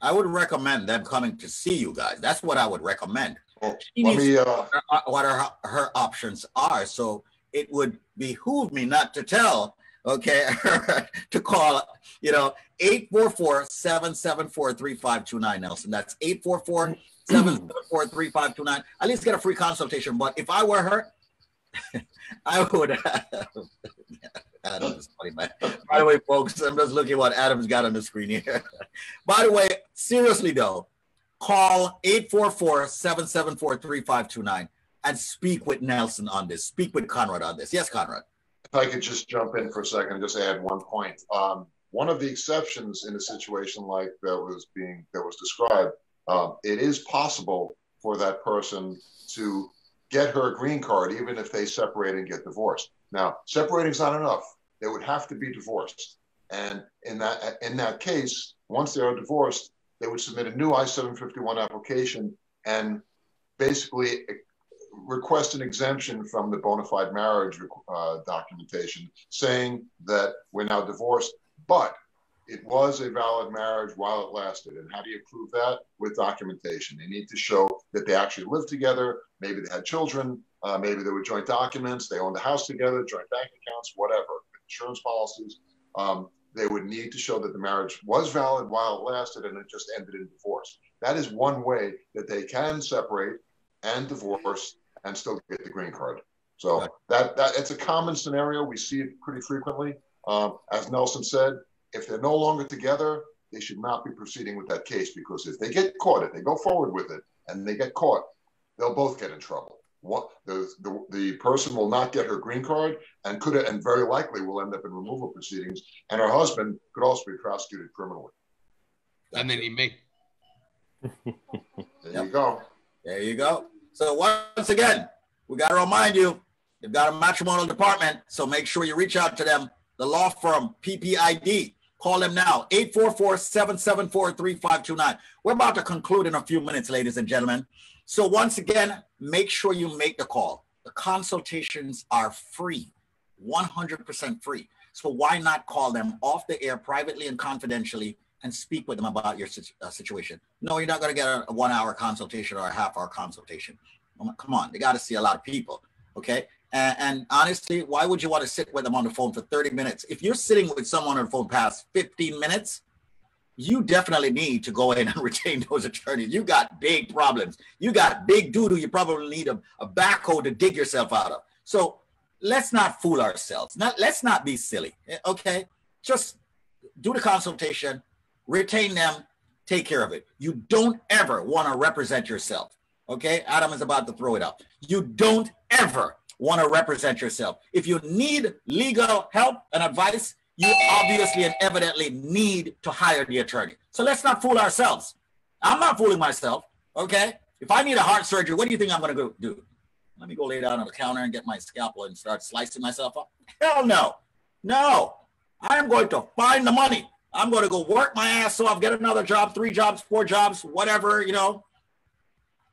I would recommend them coming to see you guys. That's what I would recommend. Well, me, uh, what her, her options are. So it would behoove me not to tell okay, [LAUGHS] to call, you know, 844-774-3529, Nelson. That's 844-774-3529. At least get a free consultation. But if I were her, [LAUGHS] I would [LAUGHS] Adam is funny, man. By the way, folks, I'm just looking what Adam's got on the screen here. By the way, seriously though, call 844-774-3529 and speak with Nelson on this. Speak with Conrad on this. Yes, Conrad. If I could just jump in for a second, just add one point. Um, one of the exceptions in a situation like that was being that was described, uh, it is possible for that person to get her green card even if they separate and get divorced. Now, separating is not enough; they would have to be divorced. And in that in that case, once they are divorced, they would submit a new I-751 application and basically request an exemption from the bona fide marriage uh, documentation saying that we're now divorced, but it was a valid marriage while it lasted. And how do you prove that? With documentation. They need to show that they actually lived together. Maybe they had children. Uh, maybe there were joint documents. They owned a house together, joint bank accounts, whatever, insurance policies. Um, they would need to show that the marriage was valid while it lasted and it just ended in divorce. That is one way that they can separate and divorce and still get the green card. So right. that, that it's a common scenario. We see it pretty frequently. Um, as Nelson said, if they're no longer together, they should not be proceeding with that case because if they get caught, if they go forward with it and they get caught, they'll both get in trouble. What the, the, the person will not get her green card and could and very likely will end up in removal proceedings, and her husband could also be prosecuted criminally. And then he may. there yep. you go. There you go. So once again, we got to remind you, they've got a matrimonial department. So make sure you reach out to them. The law firm PPID. Call them now, 844-774-3529. We're about to conclude in a few minutes, ladies and gentlemen. So once again, make sure you make the call. The consultations are free, 100% free. So why not call them off the air privately and confidentially and speak with them about your uh, situation. No, you're not going to get a, one hour consultation or a half hour consultation. Come on, they got to see a lot of people. Okay. And, and, honestly, why would you want to sit with them on the phone for 30 minutes? If you're sitting with someone on the phone past 15 minutes, you definitely need to go in and [LAUGHS] retain those attorneys. You got big problems. You got big doodle. You probably need a, a backhoe to dig yourself out of. So let's not fool ourselves. Not let's not be silly. Eh, okay, just do the consultation, retain them, take care of it. You don't ever want to represent yourself. Okay, Adam is about to throw it up. You don't ever want to represent yourself. If you need legal help and advice, you obviously and evidently need to hire the attorney. So let's not fool ourselves. I'm not fooling myself. Okay. If I need a heart surgery, what do you think I'm going to go do? Let me go lay down on the counter and get my scalpel and start slicing myself up. Hell no. No. I'm going to find the money. I'm going to go work my ass off, get another job, three jobs, four jobs, whatever, you know.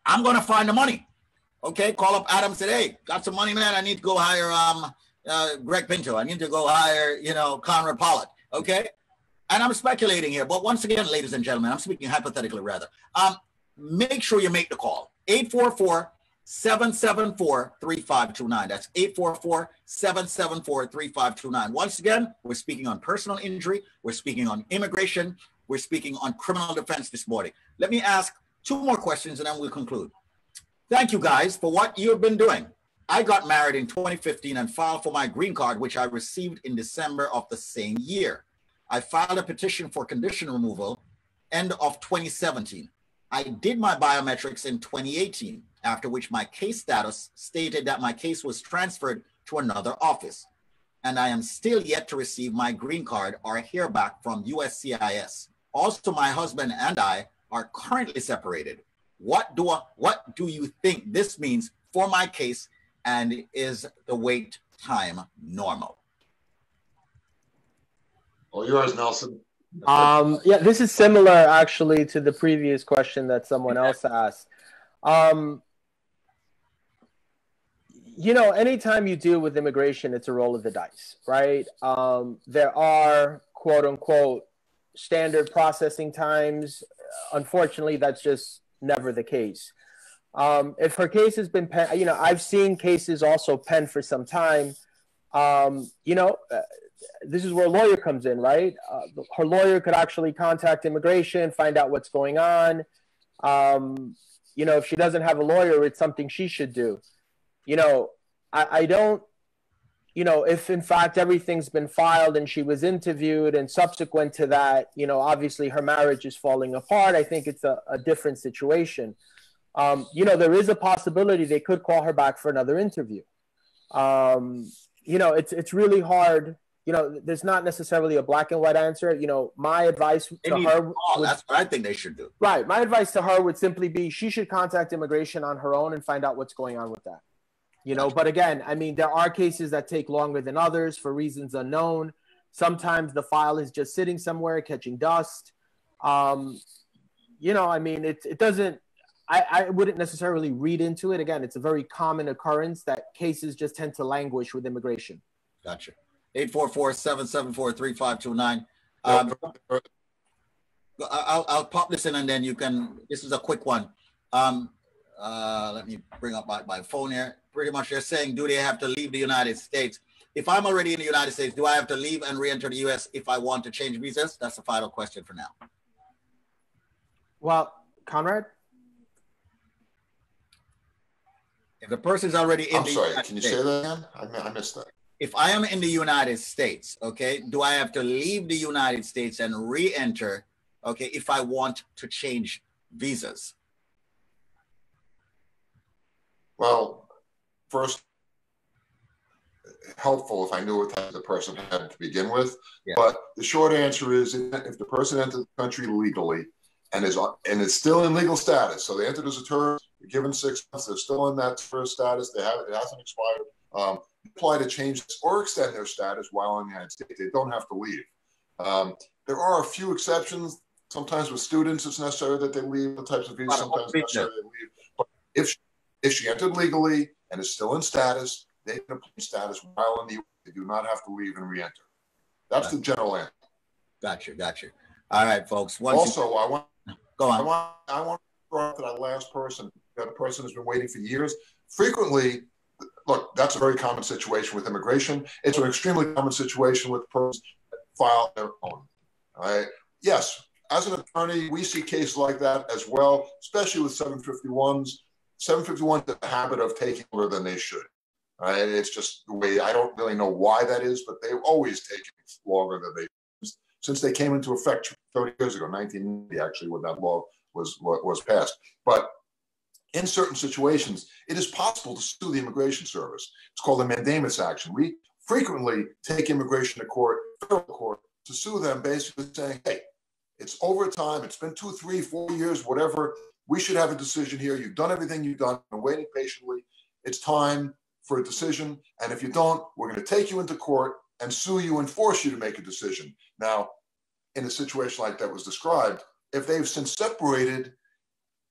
I'm going to find the money. Okay. Call up Adam said, hey, got some money, man. I need to go hire um uh, Greg Pinto. I need to go hire, you know, Conrad Pollack. Okay. And I'm speculating here, but once again, ladies and gentlemen, I'm speaking hypothetically rather. Um, make sure you make the call. 844 774 3529. That's 844 774 3529. Once again, we're speaking on personal injury, we're speaking on immigration, we're speaking on criminal defense this morning. Let me ask two more questions and then we'll conclude. Thank you guys for what you've been doing. I got married in 2015 and filed for my green card, which I received in December of the same year. I filed a petition for condition removal end of 2017. I did my biometrics in 2018, after which my case status stated that my case was transferred to another office. And I am still yet to receive my green card or hear back from USCIS. Also, my husband and I are currently separated. What do, I, what do you think this means for my case and is the wait time normal? All yours, Nelson. Um, yeah, this is similar actually to the previous question that someone else [LAUGHS] asked. Um, you know, anytime you deal with immigration, it's a roll of the dice, right? Um, there are quote unquote standard processing times. Unfortunately, that's just never the case. Um, if her case has been, pen, you know, I've seen cases also penned for some time. Um, you know, uh, this is where a lawyer comes in, right? Uh, her lawyer could actually contact immigration, find out what's going on. Um, you know, if she doesn't have a lawyer, it's something she should do. You know, I, I don't, you know, if in fact everything's been filed and she was interviewed and subsequent to that, you know, obviously her marriage is falling apart, I think it's a, a different situation um, you know, there is a possibility they could call her back for another interview. Um, you know, it's it's really hard. You know, there's not necessarily a black and white answer. You know, my advice to her. would, that's what I think they should do. Right. My advice to her would simply be she should contact immigration on her own and find out what's going on with that. You know, but again, I mean, there are cases that take longer than others for reasons unknown. Sometimes the file is just sitting somewhere catching dust. Um, you know, I mean, it, it doesn't I, I wouldn't necessarily read into it. Again, it's a very common occurrence that cases just tend to languish with immigration. Gotcha. 844-774-3529. Um, I'll, I'll pop this in and then you can, this is a quick one. Um, uh, let me bring up my, my phone here. Pretty much they're saying, do they have to leave the United States? If I'm already in the United States, do I have to leave and re-enter the US if I want to change visas? That's the final question for now. Well, Conrad? If the person's already in I'm the sorry, United can you States, say that again? I, I missed that. if I am in the United States, okay, do I have to leave the United States and re-enter, okay, if I want to change visas? Well, first, helpful if I knew what type the person had to begin with. Yeah. But the short answer is if the person entered the country legally and is and is still in legal status, so they entered as a tourist, given six months, they're still in that tourist status, they have it hasn't expired. Um, apply to change or extend their status while in the United States. They don't have to leave. Um, there are a few exceptions. Sometimes with students, it's necessary that they leave the types of visas. Sometimes it's necessary they leave. But if she, if she entered legally and is still in status, they can apply status while in the U.S. They do not have to leave and re-enter. That's the general answer. Gotcha, gotcha. All right, folks. Once also, you, I want go I on. want I want to throw out to that last person, that person has been waiting for years. Frequently, look, that's a very common situation with immigration. It's an extremely common situation with persons that file their own. Right. Yes, as an attorney, we see cases like that as well, especially with 751s. 751s have a habit of taking longer than they should. Right? It's just the way I don't really know why that is, but they've always taken longer than they since they came into effect 30 years ago, 1990 actually, when that law was was passed. But in certain situations, it is possible to sue the immigration service. It's called a mandamus action. We frequently take immigration to court, federal court, to sue them, basically saying, "Hey, it's over time. It's been two, three, four years, whatever. We should have a decision here. You've done everything you've done. Waiting patiently. It's time for a decision. And if you don't, we're going to take you into court and sue you and force you to make a decision. Now, in a situation like that was described, if they've since separated,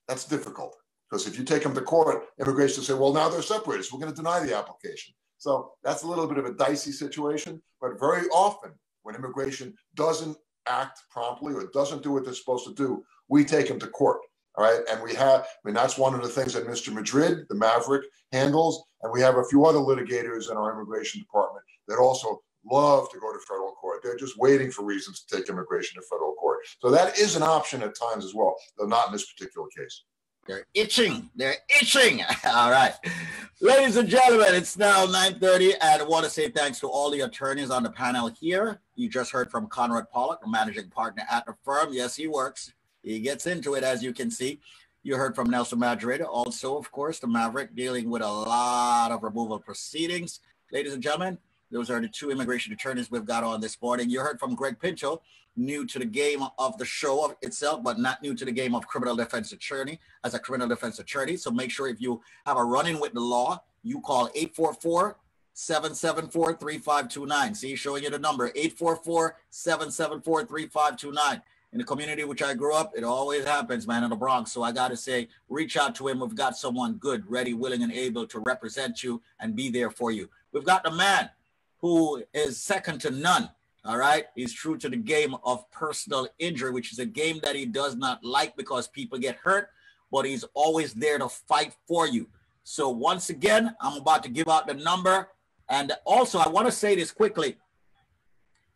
that's difficult. Because if you take them to court, immigration will say, well, now they're separated, so we're going to deny the application. So that's a little bit of a dicey situation. But very often, when immigration doesn't act promptly or doesn't do what they're supposed to do, we take them to court. All right. And we have, I mean, that's one of the things that Mr. Madrid, the Maverick, handles. And we have a few other litigators in our immigration department that also love to go to federal court. They're just waiting for reasons to take immigration to federal court. So that is an option at times as well, though not in this particular case. They're itching. They're itching. [LAUGHS] All right. Ladies and gentlemen, it's now 9.30 and I want to say thanks to all the attorneys on the panel here. You just heard from Conrad Pollack, the managing partner at the firm. Yes, he works. He gets into it, as you can see. You heard from Nelson Madrid, also, of course, the Maverick, dealing with a lot of removal proceedings. Ladies and gentlemen, those are the two immigration attorneys we've got on this morning. You heard from Greg Pinto, new to the game of the show itself, but not new to the game of criminal defense attorney as a criminal defense attorney. So make sure if you have a run in with the law, you call 844 774 3529. See, showing you the number 844 774 3529. In the community which I grew up, it always happens, man, in the Bronx. So I got to say, reach out to him. We've got someone good, ready, willing, and able to represent you and be there for you. We've got the man who is second to none. All right. He's true to the game of personal injury, which is a game that he does not like because people get hurt, but he's always there to fight for you. So, once again, I'm about to give out the number. And also, I want to say this quickly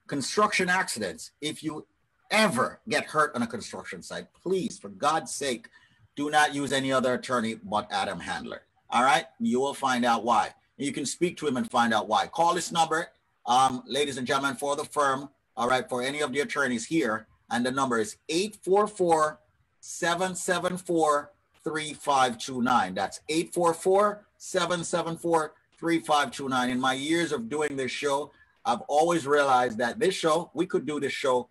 construction accidents. If you ever get hurt on a construction site, please, for God's sake, do not use any other attorney but Adam Handler. All right. You will find out why. You can speak to him and find out why. Call this number, um, ladies and gentlemen, for the firm. All right, for any of the attorneys here. And the number is 844 774 3529. That's 844 774 3529. In my years of doing this show, I've always realized that this show, we could do this show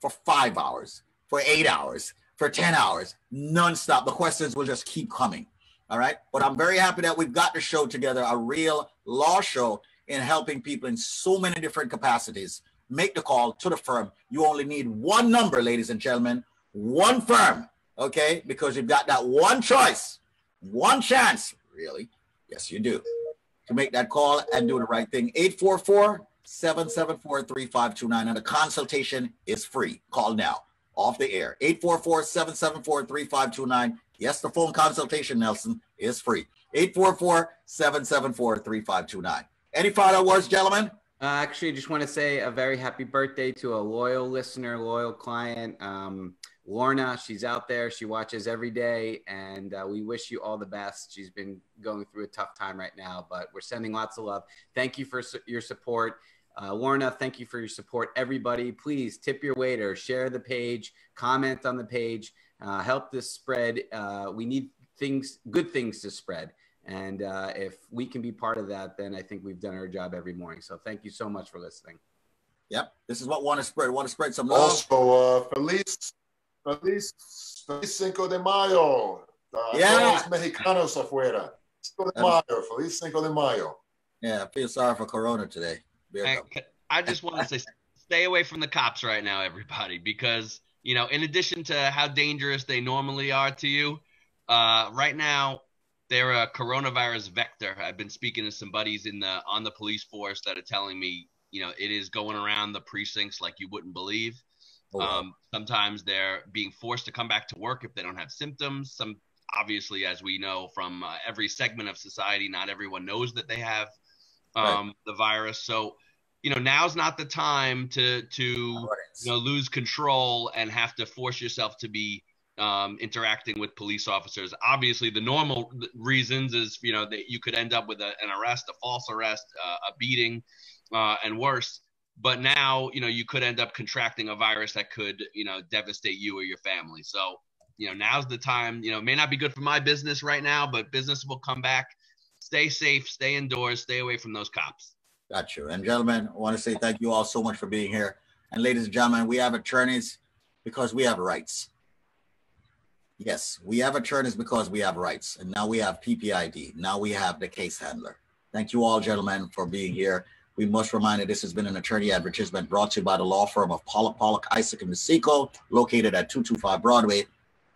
for five hours, for eight hours, for 10 hours, nonstop. The questions will just keep coming. All right. But I'm very happy that we've got the show together, a real law show in helping people in so many different capacities. Make the call to the firm. You only need one number, ladies and gentlemen, one firm. Okay. Because you've got that one choice, one chance, really. Yes, you do. To make that call and do the right thing. 844 774 3529. And the consultation is free. Call now off the air. 844 774 3529. Yes, the phone consultation, Nelson, is free. 844-774-3529. Any final words, gentlemen? Uh, actually, just want to say a very happy birthday to a loyal listener, loyal client, um, Lorna. She's out there. She watches every day, and uh, we wish you all the best. She's been going through a tough time right now, but we're sending lots of love. Thank you for su- your support. Uh, Lorna, thank you for your support. Everybody, please tip your waiter, share the page, comment on the page uh, help this spread. Uh, we need things, good things to spread. And uh, if we can be part of that, then I think we've done our job every morning. So thank you so much for listening. Yep. This is what want to spread. Want to spread some love. Also, uh, Feliz, Feliz, Feliz Cinco de Mayo. Uh, yeah. Mexicanos afuera. Cinco de Mayo. Feliz Cinco de Mayo. Yeah, I feel sorry for Corona today. I, I just want to say, stay away from the cops right now, everybody, because – you know, in addition to how dangerous they normally are to you, uh, right now they're a coronavirus vector. I've been speaking to some buddies in the on the police force that are telling me, you know, it is going around the precincts like you wouldn't believe. Oh, wow. um, sometimes they're being forced to come back to work if they don't have symptoms. Some obviously, as we know from uh, every segment of society, not everyone knows that they have um, right. the virus. So you know now's not the time to to you know lose control and have to force yourself to be um, interacting with police officers. Obviously, the normal reasons is you know that you could end up with a, an arrest, a false arrest, uh, a beating, uh, and worse. But now you know you could end up contracting a virus that could you know devastate you or your family. So you know now's the time. You know may not be good for my business right now, but business will come back. Stay safe, stay indoors, stay away from those cops. Got you. And gentlemen, I want to say thank you all so much for being here. And ladies and gentlemen, we have attorneys because we have rights. Yes, we have attorneys because we have rights. And now we have PPID. Now we have the case handler. Thank you all, gentlemen, for being here. We must remind you this has been an attorney advertisement brought to you by the law firm of Pollack, Pollack, Isaac, and DeCicco, located at 225 Broadway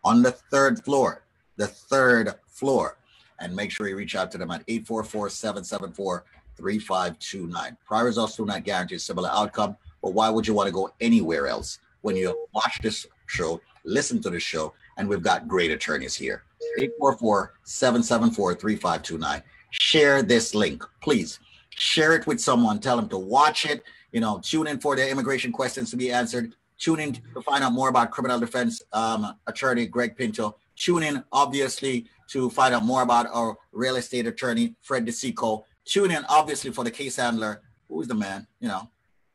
on the third floor. The third floor. And make sure you reach out to them at 844 774 3529. Prior results do not guarantee a similar outcome, but why would you want to go anywhere else when you watch this show, listen to the show, and we've got great attorneys here? 844 774 3529. Share this link, please. Share it with someone. Tell them to watch it. You know, tune in for their immigration questions to be answered. Tune in to find out more about criminal defense um, attorney Greg Pinto. Tune in, obviously, to find out more about our real estate attorney, Fred DeCicco tune in obviously for the case handler. Who's the man? You know,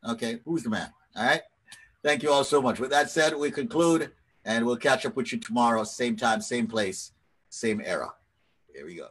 okay, who's the man? All right. Thank you all so much. With that said, we conclude and we'll catch up with you tomorrow, same time, same place, same era. Here we go.